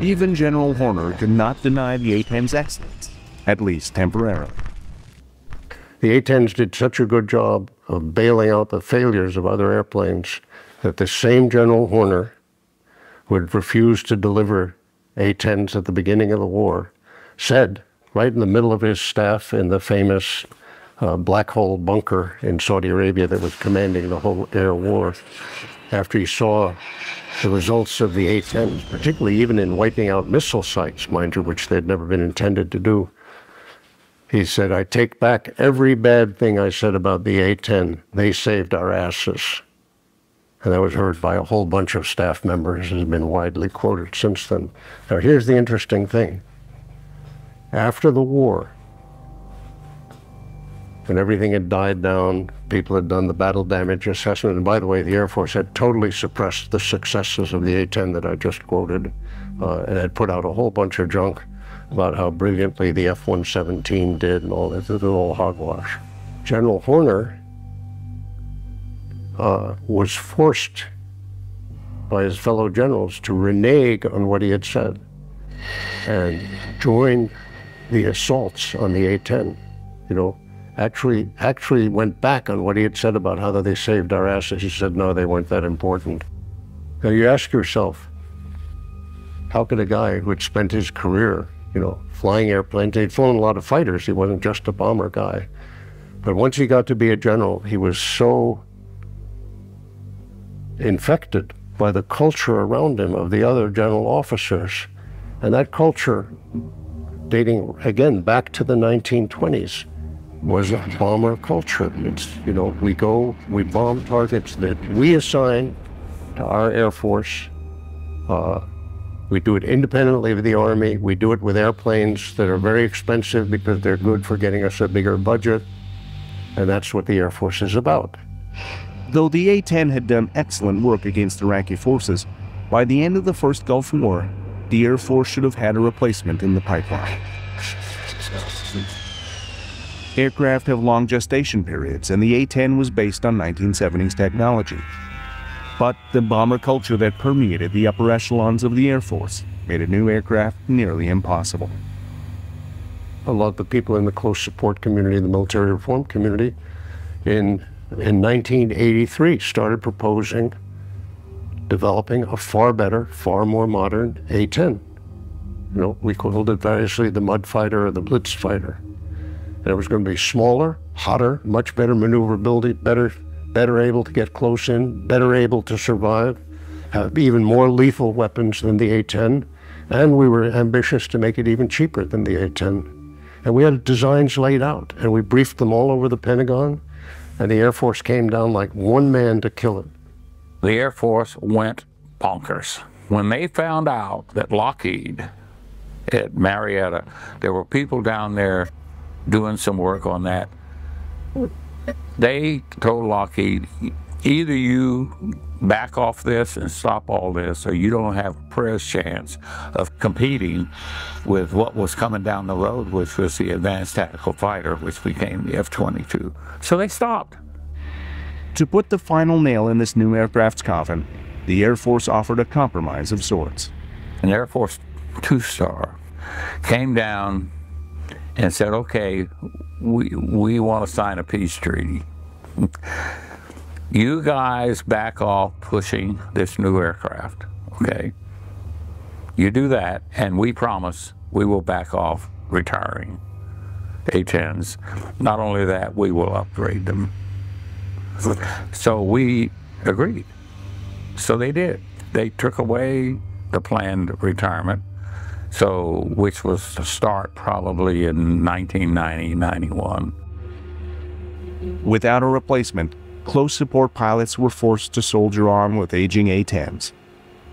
Even General Horner could not deny the A-10's excellence, at least temporarily. The A-10s did such a good job of bailing out the failures of other airplanes that the same General Horner who had refused to deliver A-10s at the beginning of the war, said right in the middle of his staff in the famous uh, black hole bunker in Saudi Arabia that was commanding the whole air war, after he saw the results of the A-10s, particularly even in wiping out missile sites, mind you, which they'd never been intended to do. He said, I take back every bad thing I said about the A-10. They saved our asses. And that was heard by a whole bunch of staff members and has been widely quoted since then. Now, here's the interesting thing. After the war, when everything had died down, people had done the battle damage assessment. And by the way, the Air Force had totally suppressed the successes of the A-10 that I just quoted uh, and had put out a whole bunch of junk about how brilliantly the F-117 did and all that. It was all hogwash. General Horner uh, was forced by his fellow generals to renege on what he had said and join the assaults on the A-10. You know, actually actually went back on what he had said about how they saved our asses. He said, no, they weren't that important. Now you ask yourself, how could a guy who had spent his career, you know, flying airplanes, he'd flown a lot of fighters, he wasn't just a bomber guy. But once he got to be a general, he was so infected by the culture around him of the other general officers. And that culture, dating again back to the 1920s, was a bomber culture. It's, you know, we go, we bomb targets that we assign to our Air Force. Uh, we do it independently of the Army. We do it with airplanes that are very expensive because they're good for getting us a bigger budget. And that's what the Air Force is about. Though the A-10 had done excellent work against Iraqi forces, by the end of the first Gulf War, the Air Force should have had a replacement in the pipeline. Aircraft have long gestation periods, and the A-10 was based on 1970s technology. But the bomber culture that permeated the upper echelons of the Air Force made a new aircraft nearly impossible. A lot of the people in the close support community, the military reform community, in, in 1983 started proposing developing a far better, far more modern A-10. You know, we called it variously the Mud Fighter or the Blitz Fighter. It was going to be smaller, hotter, much better maneuverability, better, better able to get close in, better able to survive, have even more lethal weapons than the A-10. And we were ambitious to make it even cheaper than the A-10. And we had designs laid out, and we briefed them all over the Pentagon, and the Air Force came down like one man to kill it. The Air Force went bonkers. When they found out that Lockheed at Marietta, there were people down there doing some work on that. They told Lockheed, either you back off this and stop all this, or you don't have a prayer's chance of competing with what was coming down the road, which was the Advanced Tactical Fighter, which became the F 22. So they stopped. To put the final nail in this new aircraft's coffin, the Air Force offered a compromise of sorts. An Air Force two star came down and said, okay, we, we want to sign a peace treaty. you guys back off pushing this new aircraft, okay? You do that, and we promise we will back off retiring A-10s. Not only that, we will upgrade them. So we agreed. So they did. They took away the planned retirement, so which was to start probably in 1990, 91. Without a replacement, close support pilots were forced to soldier on with aging A-10s.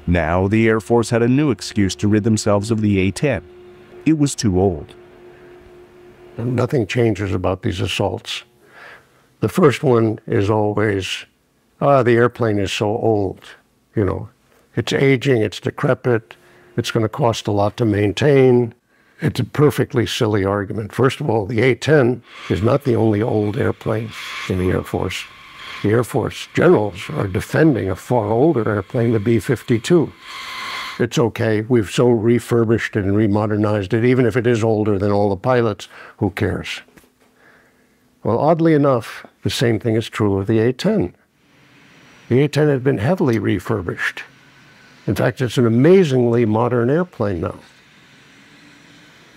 Now the Air Force had a new excuse to rid themselves of the A-10. It was too old. Nothing changes about these assaults. The first one is always, ah, the airplane is so old. You know, it's aging, it's decrepit, it's going to cost a lot to maintain. It's a perfectly silly argument. First of all, the A 10 is not the only old airplane in the Air Force. The Air Force generals are defending a far older airplane, the B 52. It's okay. We've so refurbished it and remodernized it. Even if it is older than all the pilots, who cares? Well, oddly enough, the same thing is true of the A 10. The A 10 has been heavily refurbished. In fact, it's an amazingly modern airplane now.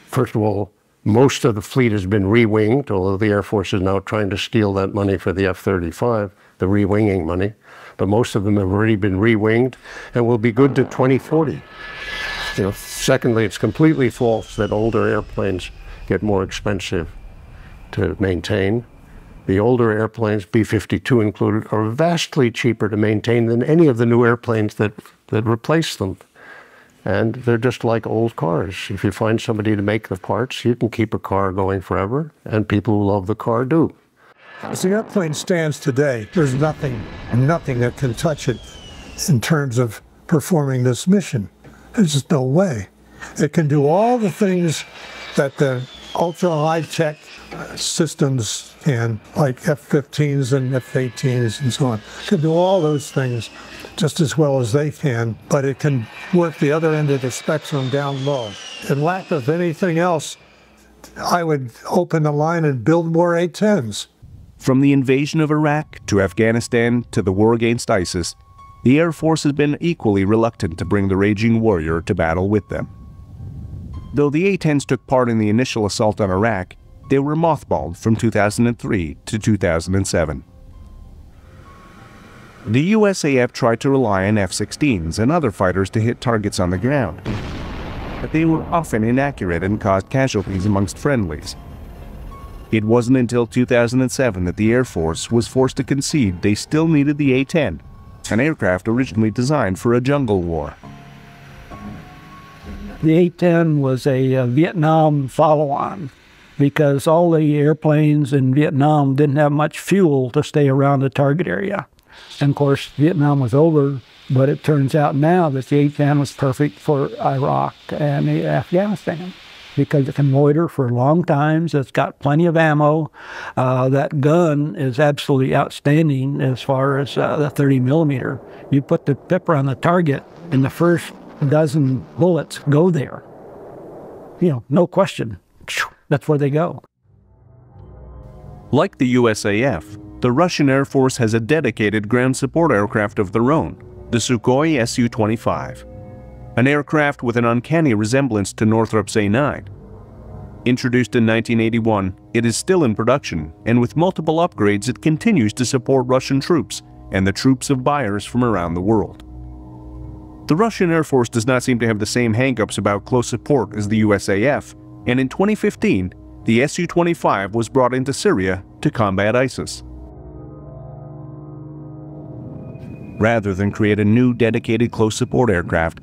First of all, most of the fleet has been re-winged, although the Air Force is now trying to steal that money for the F-35, the re-winging money. But most of them have already been re-winged and will be good to 2040. You know, secondly, it's completely false that older airplanes get more expensive to maintain. The older airplanes, B-52 included, are vastly cheaper to maintain than any of the new airplanes that, that replace them. And they're just like old cars. If you find somebody to make the parts, you can keep a car going forever, and people who love the car do. As the airplane stands today, there's nothing, nothing that can touch it in terms of performing this mission. There's just no way. It can do all the things that the ultra high tech systems can, like F 15s and F 18s and so on. It can do all those things just as well as they can, but it can work the other end of the spectrum down low. In lack of anything else, I would open the line and build more A-10s. From the invasion of Iraq to Afghanistan to the war against ISIS, the Air Force has been equally reluctant to bring the raging warrior to battle with them. Though the A-10s took part in the initial assault on Iraq, they were mothballed from 2003 to 2007. The USAF tried to rely on F-16s and other fighters to hit targets on the ground, but they were often inaccurate and caused casualties amongst friendlies. It wasn't until 2007 that the Air Force was forced to concede they still needed the A-10, an aircraft originally designed for a jungle war. The A-10 was a, a Vietnam follow-on because all the airplanes in Vietnam didn't have much fuel to stay around the target area. And of course, Vietnam was over, but it turns out now that the A-10 was perfect for Iraq and Afghanistan because it can loiter for long times. It's got plenty of ammo. Uh, that gun is absolutely outstanding as far as uh, the 30 millimeter. You put the pepper on the target, and the first dozen bullets go there. You know, no question. That's where they go. Like the USAF, the Russian Air Force has a dedicated ground support aircraft of their own, the Sukhoi Su-25, an aircraft with an uncanny resemblance to Northrop's A-9. Introduced in 1981, it is still in production, and with multiple upgrades it continues to support Russian troops and the troops of buyers from around the world. The Russian Air Force does not seem to have the same hangups about close support as the USAF, and in 2015, the Su-25 was brought into Syria to combat ISIS. Rather than create a new dedicated close support aircraft,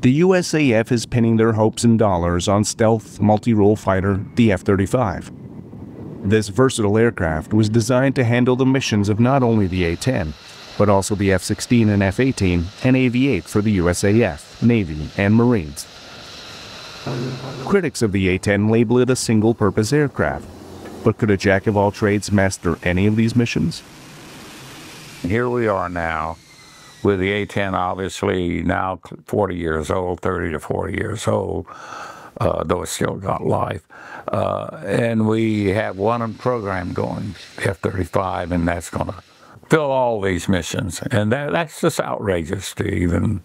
the USAF is pinning their hopes and dollars on stealth multi-role fighter, the F-35. This versatile aircraft was designed to handle the missions of not only the A-10, but also the F 16 and F 18 and AV 8 for the USAF, Navy, and Marines. Critics of the A 10 label it a single purpose aircraft, but could a jack of all trades master any of these missions? Here we are now with the A-10 obviously now 40 years old, 30 to 40 years old, uh, though it's still got life. Uh, and we have one program going, F-35, and that's going to fill all these missions. And that, that's just outrageous to even,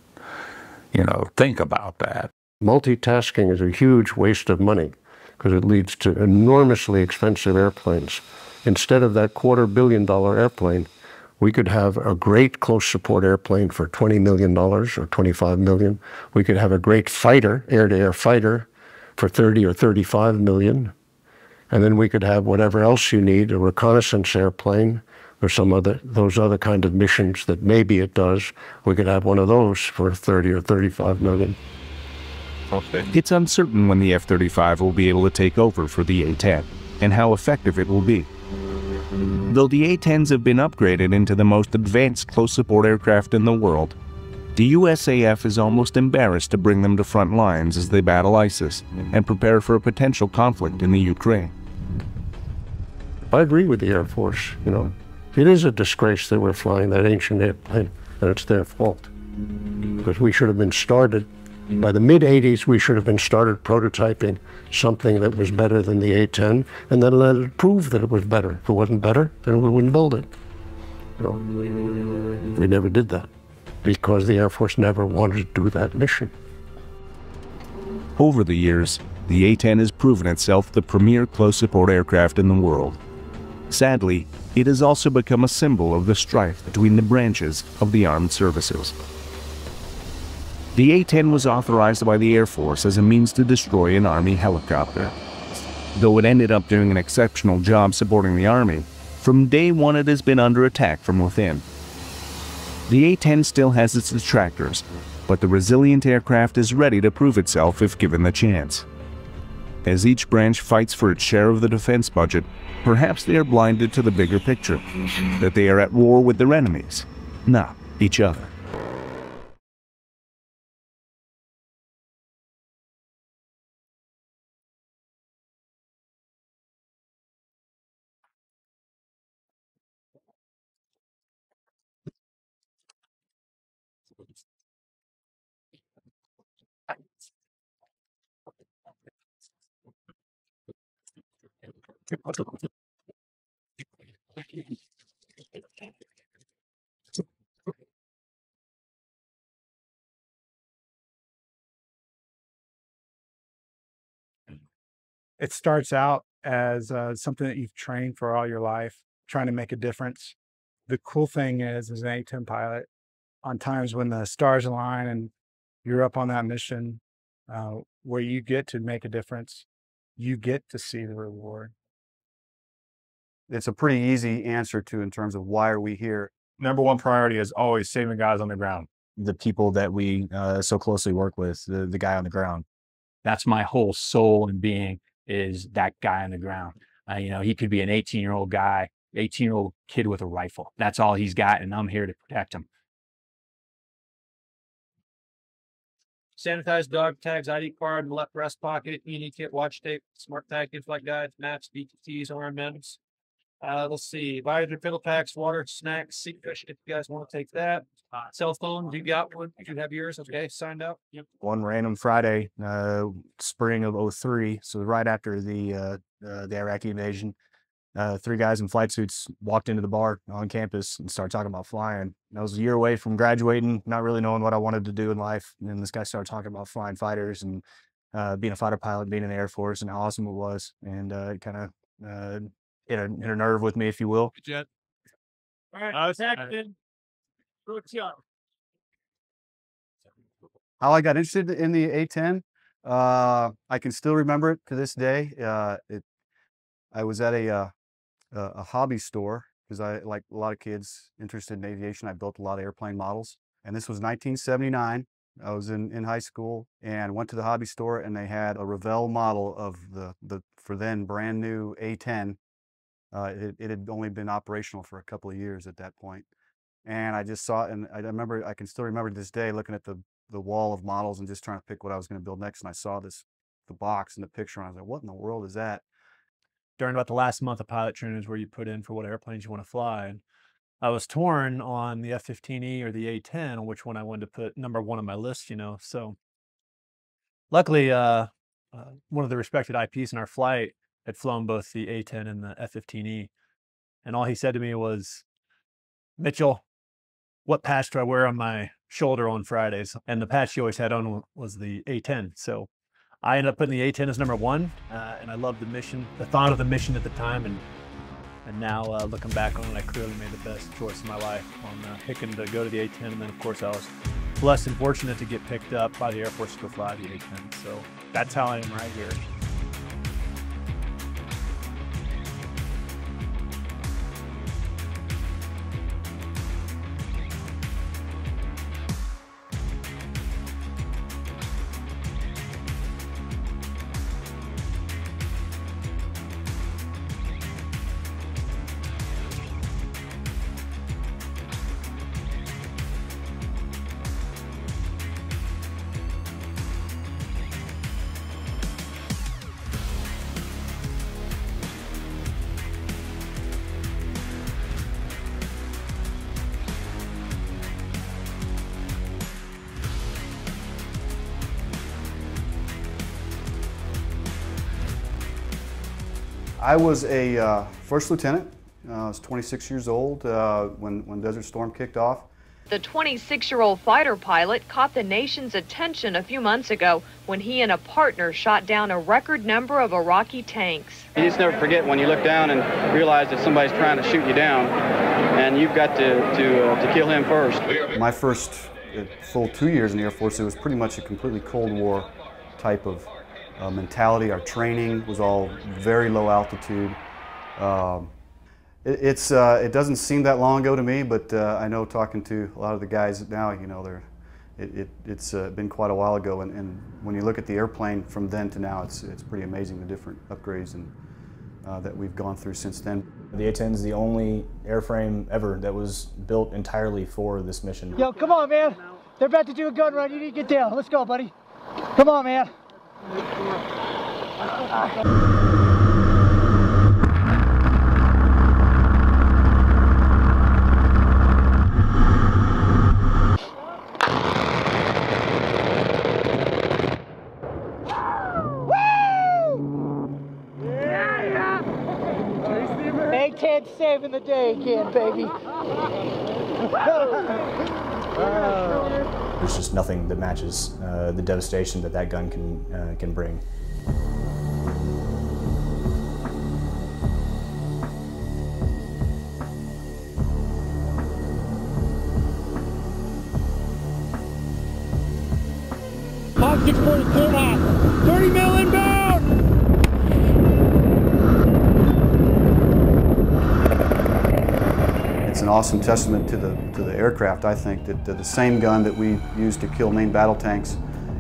you know, think about that. Multitasking is a huge waste of money because it leads to enormously expensive airplanes. Instead of that quarter billion dollar airplane, we could have a great close support airplane for $20 million or 25 million. We could have a great fighter, air to air fighter, for 30 or 35 million. And then we could have whatever else you need, a reconnaissance airplane or some other, those other kind of missions that maybe it does. We could have one of those for 30 or 35 million. Okay. It's uncertain when the F 35 will be able to take over for the A 10 and how effective it will be. Though the A-10s have been upgraded into the most advanced close support aircraft in the world, the USAF is almost embarrassed to bring them to front lines as they battle ISIS and prepare for a potential conflict in the Ukraine. I agree with the Air Force, you know. It is a disgrace that we're flying that ancient airplane, and it's their fault. Because we should have been started by the mid 80s, we should have been started prototyping something that was better than the A10 and then let it prove that it was better. If it wasn't better, then we wouldn't build it. Know, we never did that because the Air Force never wanted to do that mission. Over the years, the A-10 has proven itself the premier close support aircraft in the world. Sadly, it has also become a symbol of the strife between the branches of the armed services. The A-10 was authorized by the Air Force as a means to destroy an Army helicopter. Though it ended up doing an exceptional job supporting the Army, from day one it has been under attack from within. The A-10 still has its detractors, but the resilient aircraft is ready to prove itself if given the chance. As each branch fights for its share of the defense budget, perhaps they are blinded to the bigger picture, that they are at war with their enemies, not each other. It starts out as uh, something that you've trained for all your life, trying to make a difference. The cool thing is, as an A-10 pilot, on times when the stars align and you're up on that mission uh, where you get to make a difference, you get to see the reward. It's a pretty easy answer to in terms of why are we here. Number one priority is always saving guys on the ground. The people that we uh, so closely work with, the, the guy on the ground. That's my whole soul and being is that guy on the ground. Uh, you know, he could be an 18 year old guy, 18 year old kid with a rifle. That's all he's got, and I'm here to protect him. Sanitized dog tags, ID card, left breast pocket, ED kit, watch tape, smart tag, flight guides, maps, BTTs, RMMs. Uh, let's see, visor, fiddle packs, water, snacks, seat fish, if you guys want to take that. Uh, cell phone, you got one? You have yours? Okay, signed up. Yep. One random Friday, uh, spring of 03, so right after the uh, uh, the Iraqi invasion, uh, three guys in flight suits walked into the bar on campus and started talking about flying. I was a year away from graduating, not really knowing what I wanted to do in life. And this guy started talking about flying fighters and uh, being a fighter pilot, being in the Air Force, and how awesome it was. And uh, it kind of uh, hit, a, hit a nerve with me, if you will. Jet. All right, uh, Texan. How I got interested in the A10, uh, I can still remember it to this day. Uh, it, I was at a uh, a hobby store because I, like a lot of kids interested in aviation, I built a lot of airplane models. And this was 1979. I was in, in high school and went to the hobby store and they had a Revell model of the, the for then brand new A10. Uh, it, it had only been operational for a couple of years at that point. And I just saw, and I remember, I can still remember this day looking at the the wall of models and just trying to pick what I was going to build next. And I saw this the box and the picture, and I was like, "What in the world is that?" during about the last month of pilot training is where you put in for what airplanes you want to fly. And I was torn on the F-15E or the A-10, on which one I wanted to put number one on my list, you know. So luckily, uh, uh, one of the respected IPs in our flight had flown both the A-10 and the F-15E. And all he said to me was, Mitchell, what patch do I wear on my shoulder on Fridays? And the patch he always had on was the A-10. So I ended up putting the A10 as number one, uh, and I loved the mission, the thought of the mission at the time, and and now uh, looking back on it, I clearly made the best choice of my life on uh, picking to go to the A10, and then of course I was blessed and fortunate to get picked up by the Air Force to go fly the A10. So that's how I am right here. I was a uh, first lieutenant. Uh, I was 26 years old uh, when, when Desert Storm kicked off. The 26-year-old fighter pilot caught the nation's attention a few months ago when he and a partner shot down a record number of Iraqi tanks. You just never forget when you look down and realize that somebody's trying to shoot you down, and you've got to, to, uh, to kill him first. My first uh, full two years in the Air Force, it was pretty much a completely Cold War type of uh, mentality. Our training was all very low altitude. Um, it, it's, uh, it doesn't seem that long ago to me, but uh, I know talking to a lot of the guys now, you know, they're, it, it, it's uh, been quite a while ago. And, and, when you look at the airplane from then to now, it's, it's pretty amazing the different upgrades and, uh, that we've gone through since then. The A-10 is the only airframe ever that was built entirely for this mission. Yo, come on, man. They're about to do a gun run. You need to get down. Let's go, buddy. Come on, man. A-10 saving the day again, baby. (laughs) There's just nothing that matches uh, the devastation that that gun can, uh, can bring. For the clear hot. 30 mil inbound! It's an awesome testament to the, to the aircraft, I think, that the, same gun that we used to kill main battle tanks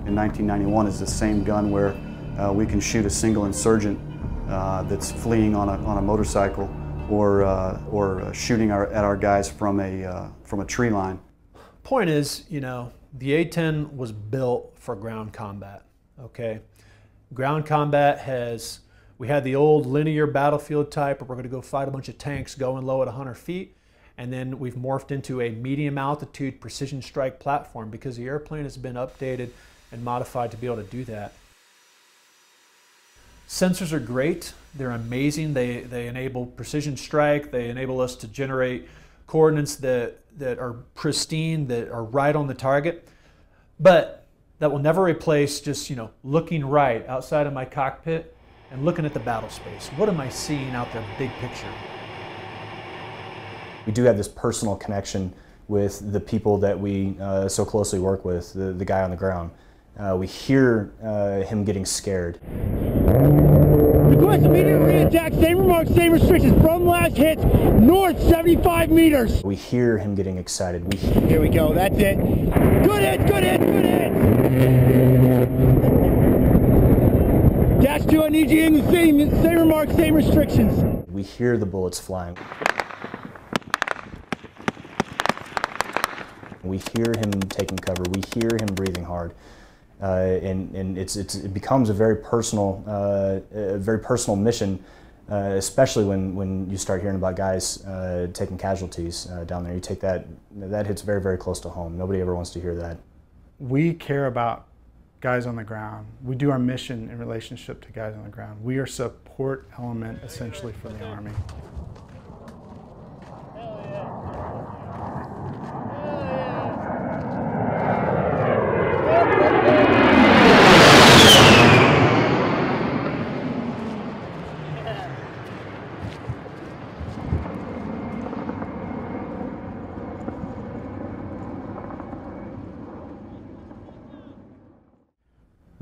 in 1991 is the same gun where uh, we can shoot a single insurgent uh, that's fleeing on a, on a motorcycle or, uh, or shooting our, at our guys from a, uh, from a tree line. Point is, you know, the A-10 was built for ground combat, okay? Ground combat has, we had the old linear battlefield type where we're gonna go fight a bunch of tanks going low at 100 feet, and then we've morphed into a medium altitude precision strike platform because the airplane has been updated and modified to be able to do that. Sensors are great. They're amazing. They, they enable precision strike. They enable us to generate coordinates that, that are pristine, that are right on the target. But that will never replace just, you know, looking right outside of my cockpit and looking at the battle space. What am I seeing out there, big picture? We do have this personal connection with the people that we uh, so closely work with, the, the guy on the ground. Uh, we hear uh, him getting scared. Request immediate re-attack, same remarks, same restrictions, from last hits, north 75 meters. We hear him getting excited. We Here we go, that's it. Good hit, good hit, good hit. Dash 2, I need you in the same, same remarks, same restrictions. We hear the bullets flying. We hear him taking cover. We hear him breathing hard. Uh, and and it's, it's, it becomes a very personal, uh, a very personal mission, uh, especially when, when you start hearing about guys uh, taking casualties uh, down there. You take that, that hits very, very close to home. Nobody ever wants to hear that. We care about guys on the ground. We do our mission in relationship to guys on the ground. We are support element essentially for the Army.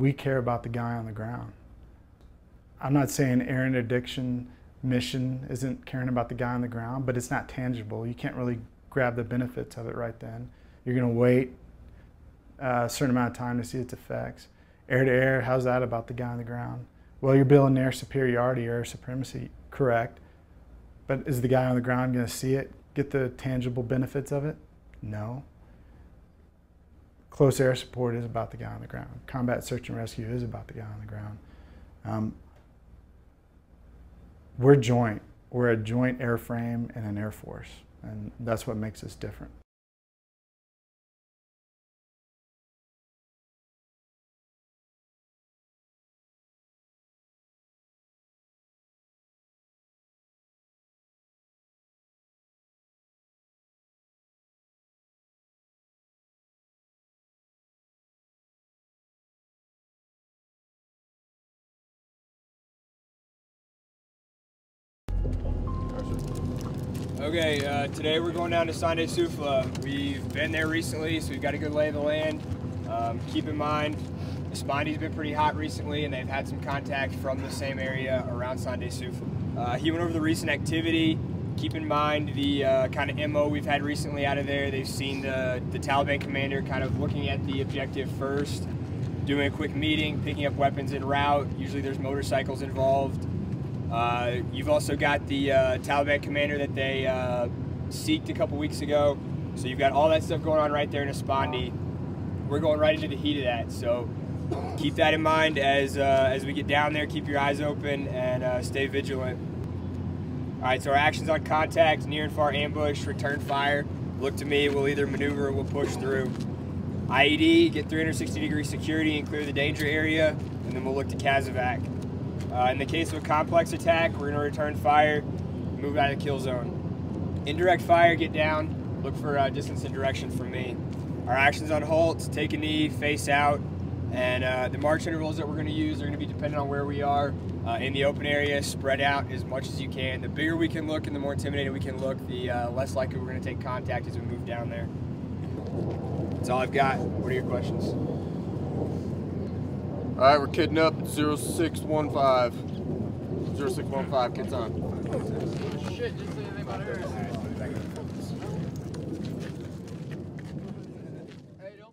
We care about the guy on the ground. I'm not saying air interdiction mission isn't caring about the guy on the ground, but it's not tangible. You can't really grab the benefits of it right then. You're going to wait uh, a certain amount of time to see its effects. Air to air, how's that about the guy on the ground? Well, you're building air superiority, air supremacy, correct. But is the guy on the ground going to see it, get the tangible benefits of it? No. Close air support is about the guy on the ground. Combat search and rescue is about the guy on the ground. Um, we're joint. We're a joint airframe and an air force, and that's what makes us different. Okay, uh, today we're going down to Sande Sufla. We've been there recently, so we've got a good lay of the land. Um, keep in mind, Espondi's been pretty hot recently, and they've had some contact from the same area around Sande Sufla. Uh, he went over the recent activity. Keep in mind the uh, kind of MO we've had recently out of there. They've seen the, the Taliban commander kind of looking at the objective first, doing a quick meeting, picking up weapons en route. Usually there's motorcycles involved. Uh, you've also got the uh, Taliban commander that they uh, seeked a couple weeks ago. So you've got all that stuff going on right there in Espondi. We're going right into the heat of that. So keep that in mind as, uh, as we get down there. Keep your eyes open and uh, stay vigilant. All right, so our actions on contact, near and far ambush, return fire. Look to me, we'll either maneuver or we'll push through. IED, get 360 degree security and clear the danger area, and then we'll look to CASEVAC. Uh, in the case of a complex attack, we're going to return fire, move out of the kill zone. Indirect fire, get down, look for uh, distance and direction from me. Our actions on halt, take a knee, face out, and uh, the march intervals that we're going to use are going to be dependent on where we are. Uh, in the open area, spread out as much as you can. The bigger we can look and the more intimidating we can look, the uh, less likely we're going to take contact as we move down there. That's all I've got. What are your questions? All right, we're kidding up 0615. 0615, kids on.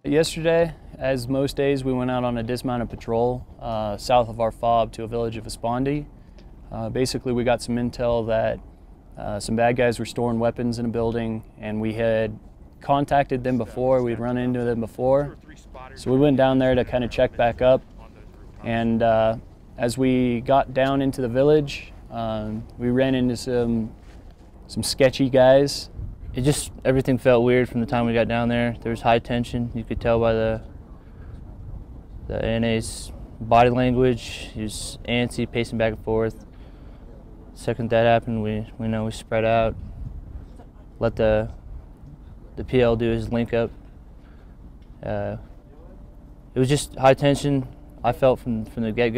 Yesterday, as most days, we went out on a dismounted patrol uh, south of our fob to a village of Espondi. Uh, basically, we got some intel that uh, some bad guys were storing weapons in a building, and we had contacted them before. We'd run into them before. So we went down there to kind of check back up. And uh, as we got down into the village, um, we ran into some some sketchy guys. It just everything felt weird from the time we got down there. There was high tension. You could tell by the the NA's body language. He was antsy, pacing back and forth. Second that happened, we we know we spread out. Let the the PL do his link up. Uh, it was just high tension. I felt from from the get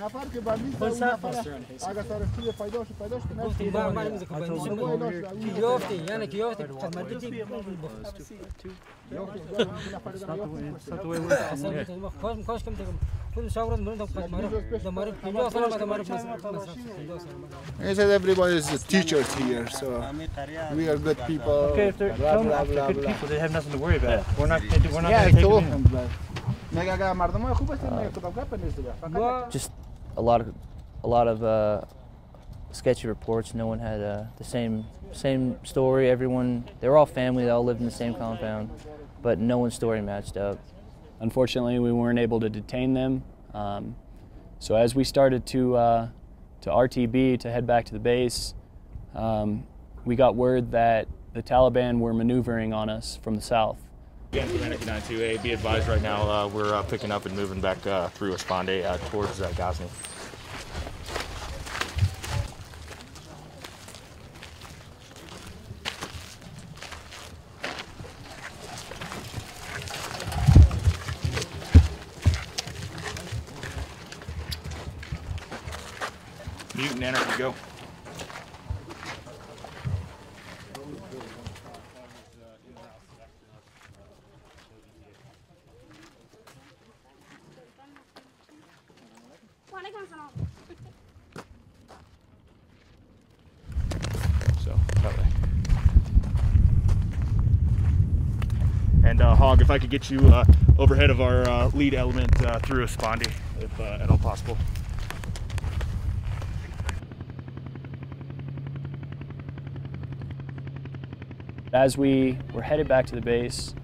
نفر که بندی خود زد، اون صف نفر است. اگر ترفتی پیداش پیداش کنه گفتی با من میز کیافتی یعنی کیافتی خدمت دی کاش کاش کم تکم I said everybody is teachers here, so we are good people. Okay, if they're, blah, tell them blah, if they're blah, good blah. people, they have nothing to worry about. We're not, gonna do- we're not Yeah, I gonna take told them in. him. but- just a lot of a lot of uh, sketchy reports. No one had uh, the same same story. Everyone they were all family. They all lived in the same compound, but no one's story matched up. Unfortunately, we weren't able to detain them. Um, so as we started to uh, to RTB to head back to the base, um, we got word that the Taliban were maneuvering on us from the south. Again, Commander 92A, be advised right now uh, we're uh, picking up and moving back uh, through Esponde uh, towards uh, Ghazni. Mutant energy, go. So, that way. And uh, Hog, if I could get you uh, overhead of our uh, lead element uh, through Espondi, if uh, at all possible. As we were headed back to the base,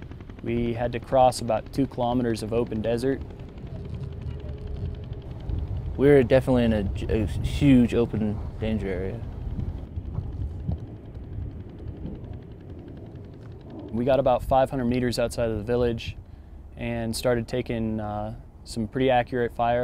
we had to cross about two kilometers of open desert. We were definitely in a huge open danger area. We got about 500 meters outside of the village and started taking uh, some pretty accurate fire.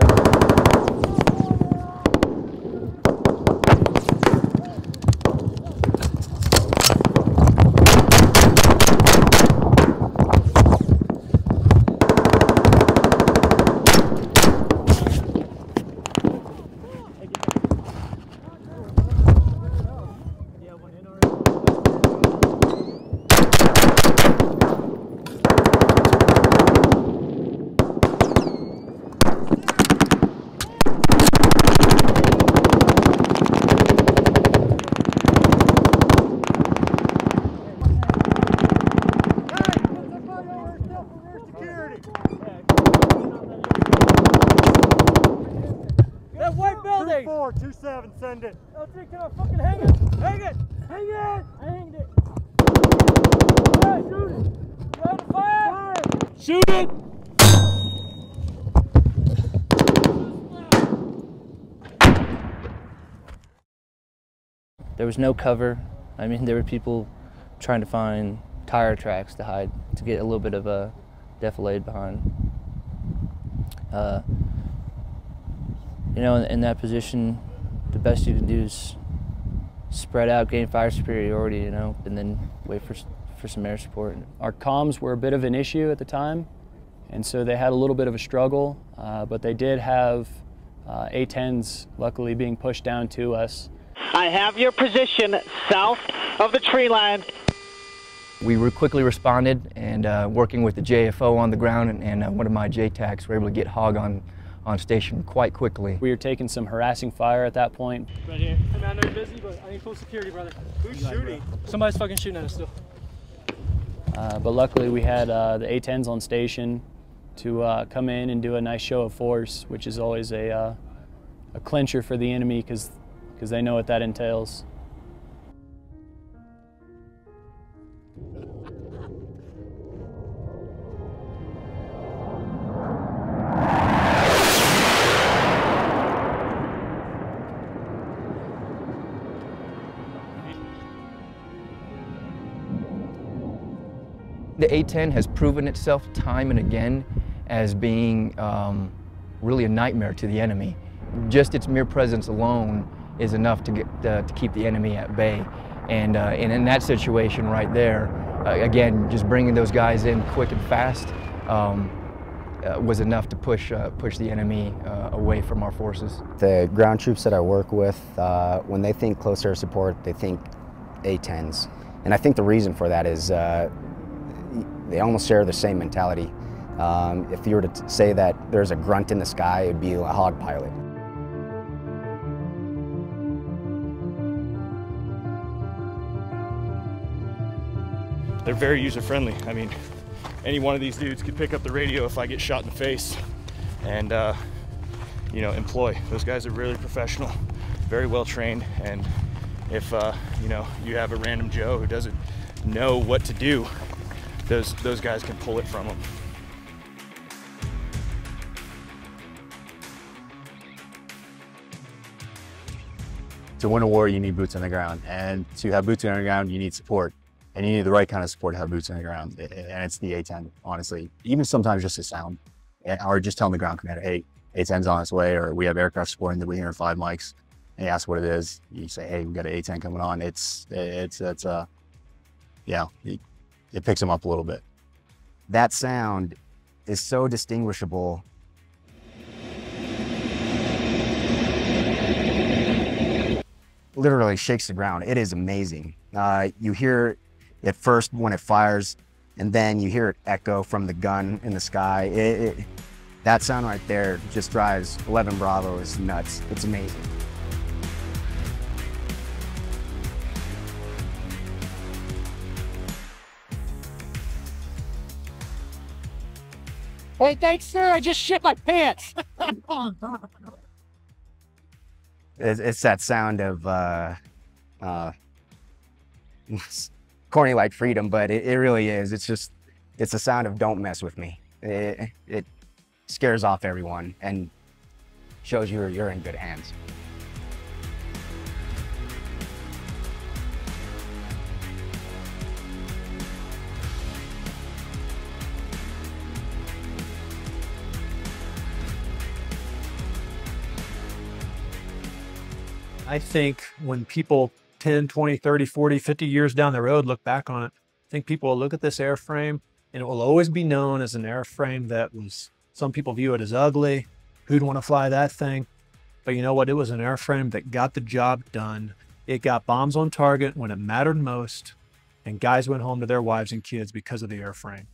That white building! Two four, two seven, send it. Oh, three, can I fucking hang it! Hang it! Hang it! I hanged it. Hey, shoot it! You have to fire! Shoot it! There was no cover. I mean, there were people trying to find tire tracks to hide to get a little bit of a defilade behind. Uh, you know, in, in that position, the best you can do is spread out, gain fire superiority, you know, and then wait for for some air support. Our comms were a bit of an issue at the time, and so they had a little bit of a struggle, uh, but they did have uh, A-10s luckily being pushed down to us. I have your position south of the tree line. We were quickly responded and uh, working with the JFO on the ground and, and uh, one of my JTACs were able to get Hog on, on station quite quickly. We were taking some harassing fire at that point. Right here. Commander, busy, but I need full security, brother. Who's shooting? Somebody's fucking shooting at us still. Uh, but luckily, we had uh, the A-10s on station to uh, come in and do a nice show of force, which is always a, uh, a clincher for the enemy because they know what that entails. The A10 has proven itself time and again as being um, really a nightmare to the enemy. Just its mere presence alone is enough to, get, uh, to keep the enemy at bay. And, uh, and in that situation right there, uh, again, just bringing those guys in quick and fast um, uh, was enough to push, uh, push the enemy uh, away from our forces. The ground troops that I work with, when they think close air support, they think A-10s. And I think the reason for that is they almost share the same mentality. Um, if you were to say that there's a grunt in the sky, it'd be a hog pilot. They're very user friendly. I mean, any one of these dudes could pick up the radio if I get shot in the face and, uh, you know, employ. Those guys are really professional, very well trained. And if, uh, you know, you have a random Joe who doesn't know what to do, those, those guys can pull it from them. To win a war, you need boots on the ground. And to have boots on the ground, you need support. And you need the right kind of support to have boots on the ground. And it's the A-10, honestly. Even sometimes just a sound. Or just telling the ground commander, hey, A-10's on its way, or we have aircraft support in the we hear five mics. And you ask what it is. You say, hey, we got an A-10 coming on. It's, it's, it's, uh, yeah, it, picks them up a little bit. That sound is so distinguishable. Literally shakes the ground. It is amazing. Uh, you hear it first when it fires, and then you hear it echo from the gun in the sky. It, it, that sound right there just drives 11 Bravos nuts. It's amazing. Hey, thanks, sir. I just shit my pants. It's, it's that sound of uh, uh, corny like freedom, but it, it really is. It's just, it's a sound of don't mess with me. It, it scares off everyone and shows you you're in good hands. I think when people 10, 20, 30, 40, 50 years down the road look back on it, I think people will look at this airframe and it will always be known as an airframe that was, some people view it as ugly. Who'd want to fly that thing? But you know what? It was an airframe that got the job done. It got bombs on target when it mattered most, and guys went home to their wives and kids because of the airframe.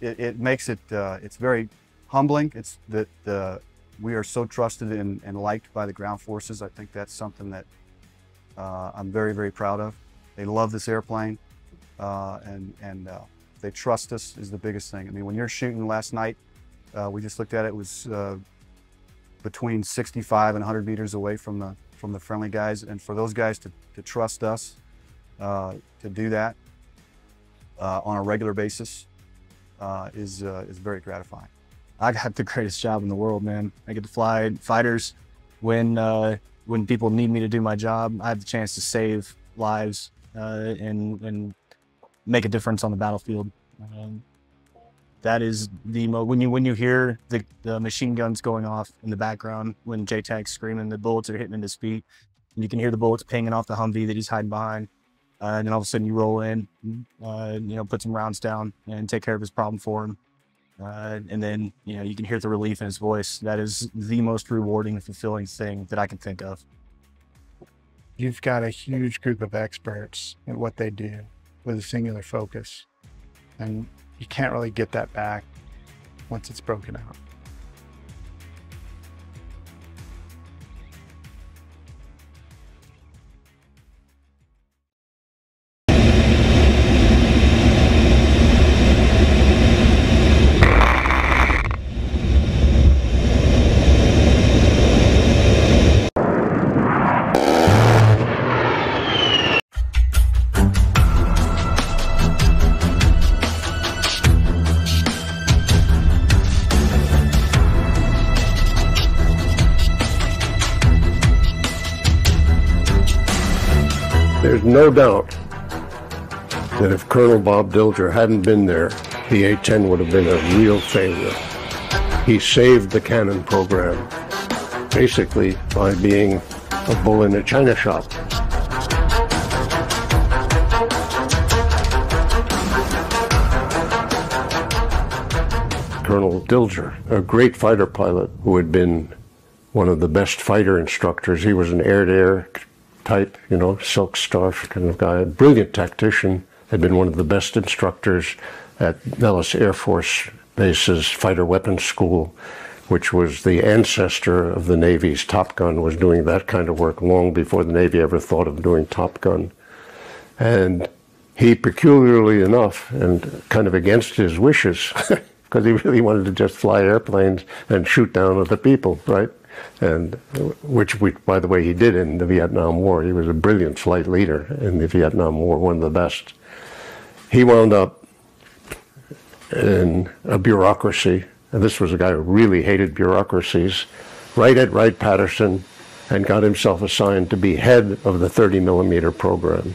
It, it makes it, uh, it's very humbling. It's the, uh, we are so trusted and, and liked by the ground forces. I think that's something that uh, I'm very, very proud of. They love this airplane uh, and, and uh, they trust us is the biggest thing. I mean, when you're shooting last night, uh, we just looked at it, it was uh, between 65 and 100 meters away from the, from the friendly guys. And for those guys to, to trust us uh, to do that on a regular basis is, is very gratifying. I got the greatest job in the world, man. I get to fly fighters when uh, when people need me to do my job. I have the chance to save lives uh, and and make a difference on the battlefield. Um, that is the mo- when you when you hear the, the machine guns going off in the background when JTAC's screaming, the bullets are hitting in his feet, and you can hear the bullets pinging off the Humvee that he's hiding behind. Uh, and then all of a sudden you roll in, uh, you know, put some rounds down and take care of his problem for him. Uh, and then you know you can hear the relief in his voice. That is the most rewarding fulfilling thing that I can think of. You've got a huge group of experts in what they do with a singular focus, and you can't really get that back once it's broken out. Bob Dilger hadn't been there, the A-10 would have been a real failure. He saved the cannon program, basically by being a bull in a china shop. Colonel Dilger, a great fighter pilot who had been one of the best fighter instructors. He was an air-to-air type, you know, silk scarf kind of guy, a brilliant tactician, had been one of the best instructors at Nellis Air Force Base's Fighter Weapons School, which was the ancestor of the Navy's Top Gun, was doing that kind of work long before the Navy ever thought of doing Top Gun. And he, peculiarly enough, and kind of against his wishes, (laughs) because he really wanted to just fly airplanes and shoot down other people, right? And which, we, by the way, he did in the Vietnam War. He was a brilliant flight leader in the Vietnam War, one of the best. He wound up in a bureaucracy, and this was a guy who really hated bureaucracies, right at Wright Patterson, and got himself assigned to be head of the 30 millimeter program.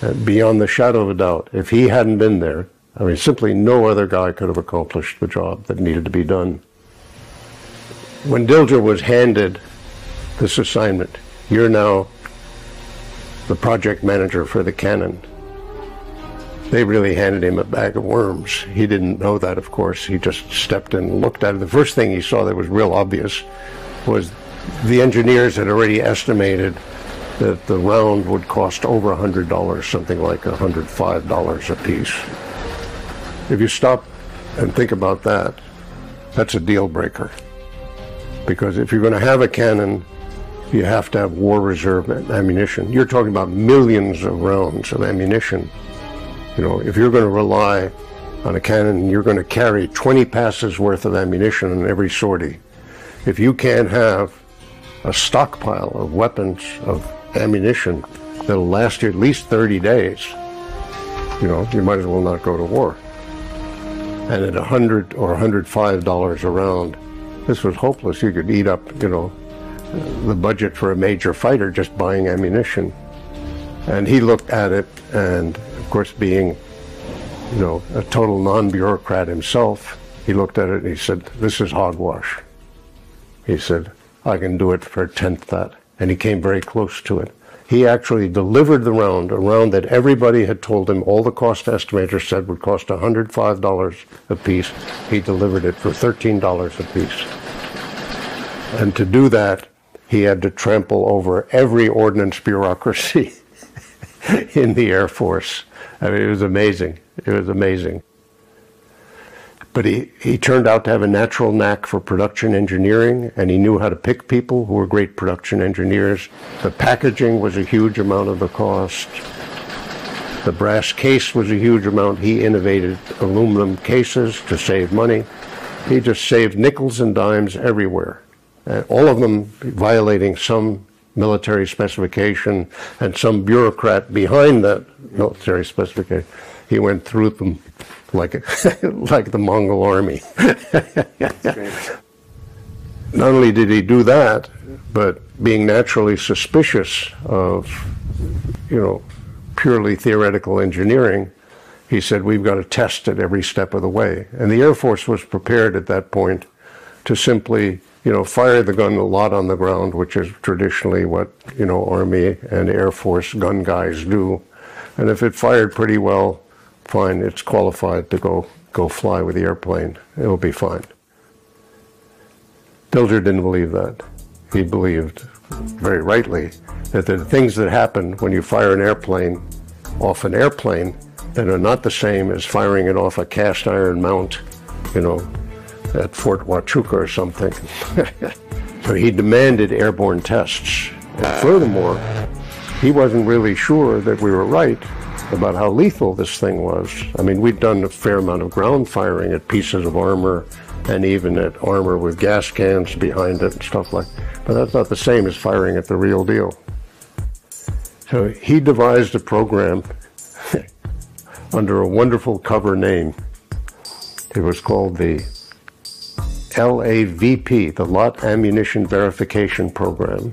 And beyond the shadow of a doubt, if he hadn't been there, I mean, simply no other guy could have accomplished the job that needed to be done. When Dilger was handed this assignment, you're now the project manager for the cannon. They really handed him a bag of worms. He didn't know that, of course. He just stepped and looked at it. The first thing he saw that was real obvious was the engineers had already estimated that the round would cost over $100, something like $105 a piece. If you stop and think about that, that's a deal breaker. Because if you're going to have a cannon, you have to have war reserve ammunition. You're talking about millions of rounds of ammunition. You know, if you're going to rely on a cannon, you're going to carry 20 passes worth of ammunition in every sortie. If you can't have a stockpile of weapons, of ammunition that'll last you at least 30 days, you know, you might as well not go to war. And at 100 or 105 dollars a round, this was hopeless. You could eat up, you know, the budget for a major fighter just buying ammunition. And he looked at it, and of course, being, you know, a total non-bureaucrat himself, he looked at it and he said, "This is hogwash." He said, "I can do it for a tenth that," and he came very close to it. He actually delivered the round, a round that everybody had told him, all the cost estimators said would cost $105 a piece. He delivered it for $13 a piece. And to do that, he had to trample over every ordnance bureaucracy (laughs) in the Air Force. I mean, it was amazing. It was amazing. But he, he turned out to have a natural knack for production engineering, and he knew how to pick people who were great production engineers. The packaging was a huge amount of the cost. The brass case was a huge amount. He innovated aluminum cases to save money. He just saved nickels and dimes everywhere. Uh, all of them violating some military specification and some bureaucrat behind that military specification. He went through them like (laughs) like the Mongol army. (laughs) Not only did he do that, but being naturally suspicious of, you know, purely theoretical engineering, he said we've got to test it every step of the way. And the Air Force was prepared at that point to simply, you know, fire the gun a lot on the ground, which is traditionally what, you know, Army and Air Force gun guys do. And if it fired pretty well, fine, it's qualified to go, go fly with the airplane. It'll be fine. Dilger didn't believe that. He believed, very rightly, that the things that happen when you fire an airplane off an airplane that are not the same as firing it off a cast iron mount, you know, at Fort Huachuca or something. (laughs) so he demanded airborne tests. And furthermore, he wasn't really sure that we were right about how lethal this thing was. I mean, we'd done a fair amount of ground firing at pieces of armor and even at armor with gas cans behind it and stuff like that. But that's not the same as firing at the real deal. So he devised a program (laughs) under a wonderful cover name. It was called the LAVP, the Lot Ammunition Verification Program,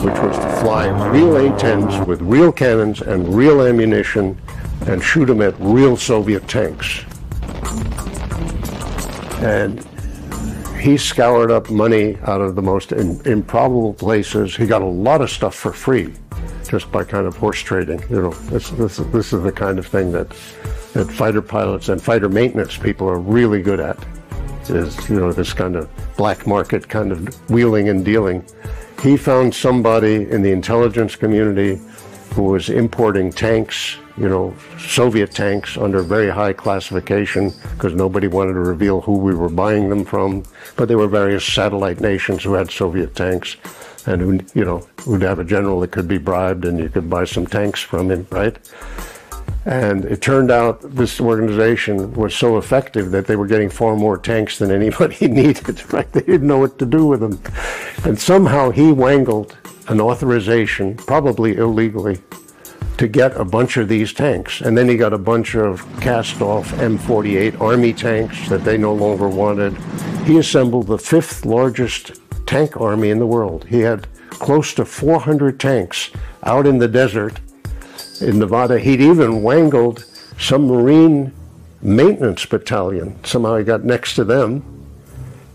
which was to fly real A-10s with real cannons and real ammunition and shoot them at real Soviet tanks. And he scoured up money out of the most in, improbable places. He got a lot of stuff for free just by kind of horse trading. You know, this, this, this is the kind of thing that, that fighter pilots and fighter maintenance people are really good at is, you know, this kind of black market kind of wheeling and dealing. He found somebody in the intelligence community who was importing tanks, you know, Soviet tanks under very high classification because nobody wanted to reveal who we were buying them from. But there were various satellite nations who had Soviet tanks and who, you know, would have a general that could be bribed and you could buy some tanks from him, right? And it turned out this organization was so effective that they were getting far more tanks than anybody (laughs) needed, right? They didn't know what to do with them. And somehow he wangled an authorization, probably illegally, to get a bunch of these tanks. And then he got a bunch of cast off M48 Army tanks that they no longer wanted. He assembled the fifth largest tank army in the world. He had close to 400 tanks out in the desert in Nevada. He'd even wangled some Marine maintenance battalion. Somehow he got next to them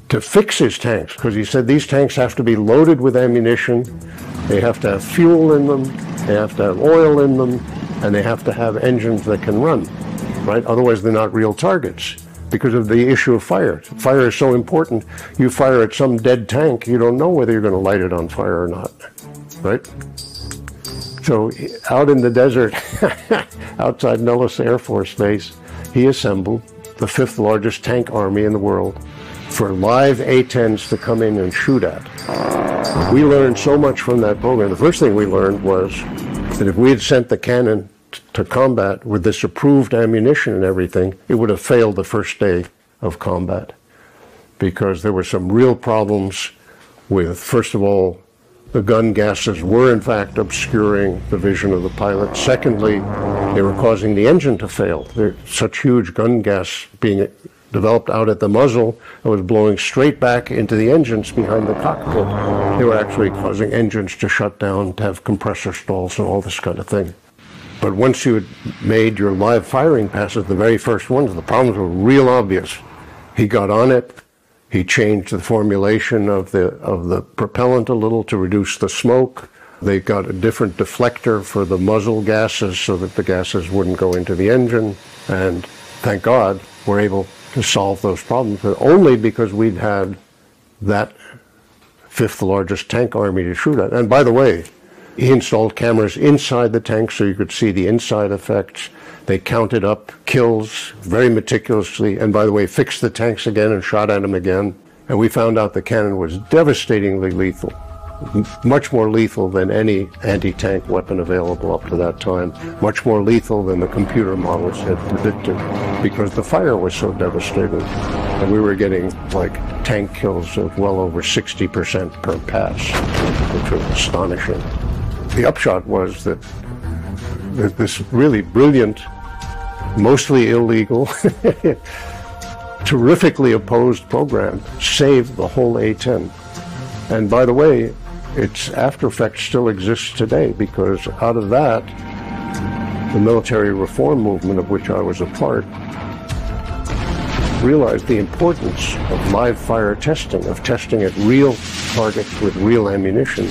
to fix his tanks because he said these tanks have to be loaded with ammunition, they have to have fuel in them, they have to have oil in them, and they have to have engines that can run, right? Otherwise, they're not real targets because of the issue of fire. Fire is so important. You fire at some dead tank, you don't know whether you're going to light it on fire or not, right? So out in the desert, (laughs) outside Nellis Air Force Base, he assembled the fifth largest tank army in the world for live A-10s to come in and shoot at. We learned so much from that program. The first thing we learned was that if we had sent the cannon to combat with this approved ammunition and everything, it would have failed the first day of combat because there were some real problems with, first of all, the gun gases were in fact obscuring the vision of the pilot. Secondly, they were causing the engine to fail. There's such huge gun gas being developed out at the muzzle and was blowing straight back into the engines behind the cockpit. They were actually causing engines to shut down, to have compressor stalls and all this kind of thing. But once you had made your live firing passes, the very first ones, the problems were real obvious. He got on it, he changed the formulation of the of the propellant a little to reduce the smoke. They got a different deflector for the muzzle gases so that the gases wouldn't go into the engine. And thank God we're able to solve those problems, but only because we'd had that fifth largest tank army to shoot at. And by the way, he installed cameras inside the tank so you could see the inside effects. They counted up kills very meticulously, and by the way, fixed the tanks again and shot at them again. And we found out the cannon was devastatingly lethal, much more lethal than any anti-tank weapon available up to that time, much more lethal than the computer models had predicted, because the fire was so devastating. And we were getting like tank kills of well over 60% per pass, which was astonishing. The upshot was that this really brilliant, mostly illegal, (laughs) terrifically opposed program saved the whole A-10. And by the way, its after effects still exists today because out of that, the military reform movement of which I was a part realized the importance of live fire testing, of testing at real targets with real ammunition.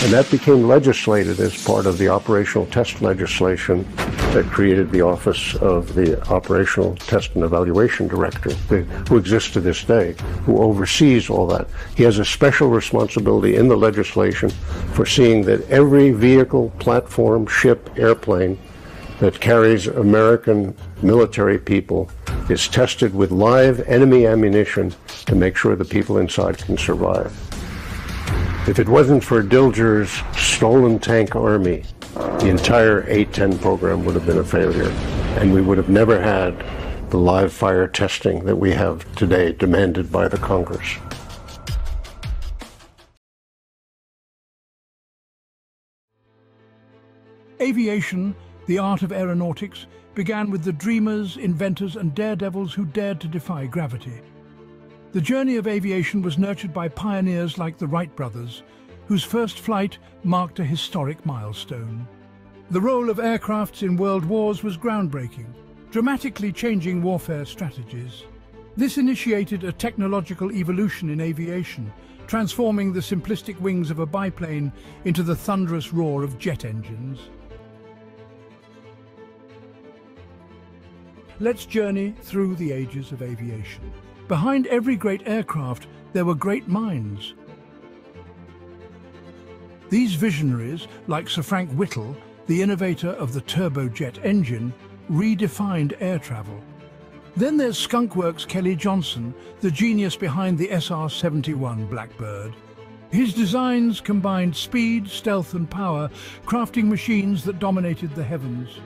And that became legislated as part of the operational test legislation that created the Office of the Operational Test and Evaluation Director, who exists to this day, who oversees all that. He has a special responsibility in the legislation for seeing that every vehicle, platform, ship, airplane that carries American military people is tested with live enemy ammunition to make sure the people inside can survive. If it wasn't for Dilger's stolen tank army, the entire A-10 program would have been a failure, and we would have never had the live fire testing that we have today demanded by the Congress. Aviation, the art of aeronautics, began with the dreamers, inventors, and daredevils who dared to defy gravity. The journey of aviation was nurtured by pioneers like the Wright brothers, whose first flight marked a historic milestone. The role of aircrafts in world wars was groundbreaking, dramatically changing warfare strategies. This initiated a technological evolution in aviation, transforming the simplistic wings of a biplane into the thunderous roar of jet engines. Let's journey through the ages of aviation. Behind every great aircraft, there were great minds. These visionaries, like Sir Frank Whittle, the innovator of the turbojet engine, redefined air travel. Then there's Skunkworks Kelly Johnson, the genius behind the SR-71 Blackbird. His designs combined speed, stealth and power, crafting machines that dominated the heavens.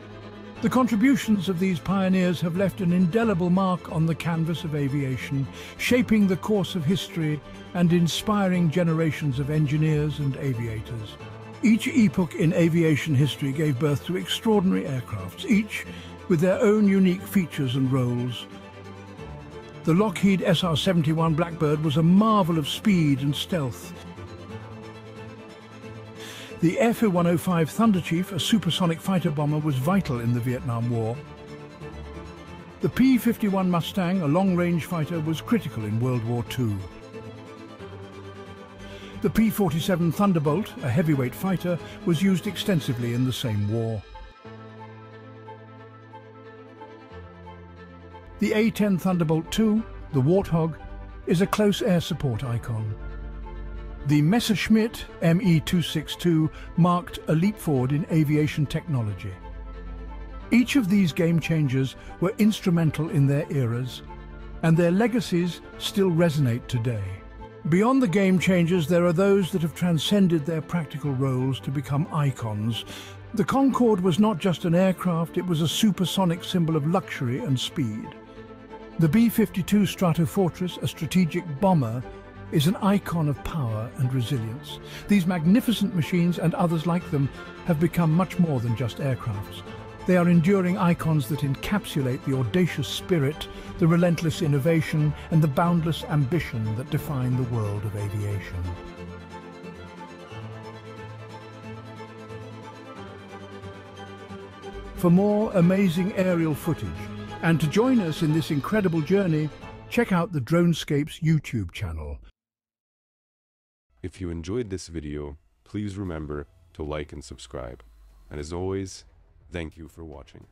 The contributions of these pioneers have left an indelible mark on the canvas of aviation, shaping the course of history and inspiring generations of engineers and aviators. Each epoch in aviation history gave birth to extraordinary aircrafts, each with their own unique features and roles. The Lockheed SR-71 Blackbird was a marvel of speed and stealth, the F-105 Thunderchief, a supersonic fighter bomber, was vital in the Vietnam War. The P-51 Mustang, a long-range fighter, was critical in World War II. The P-47 Thunderbolt, a heavyweight fighter, was used extensively in the same war. The A-10 Thunderbolt II, the Warthog, is a close air support icon. The Messerschmitt ME-262 marked a leap forward in aviation technology. Each of these game changers were instrumental in their eras, and their legacies still resonate today. Beyond the game changers, there are those that have transcended their practical roles to become icons. The Concorde was not just an aircraft, it was a supersonic symbol of luxury and speed. The B-52 Stratofortress, a strategic bomber, is an icon of power and resilience. These magnificent machines and others like them have become much more than just aircrafts. They are enduring icons that encapsulate the audacious spirit, the relentless innovation and the boundless ambition that define the world of aviation. For more amazing aerial footage and to join us in this incredible journey, check out the Dronescapes YouTube channel. If you enjoyed this video, please remember to like and subscribe. And as always, thank you for watching.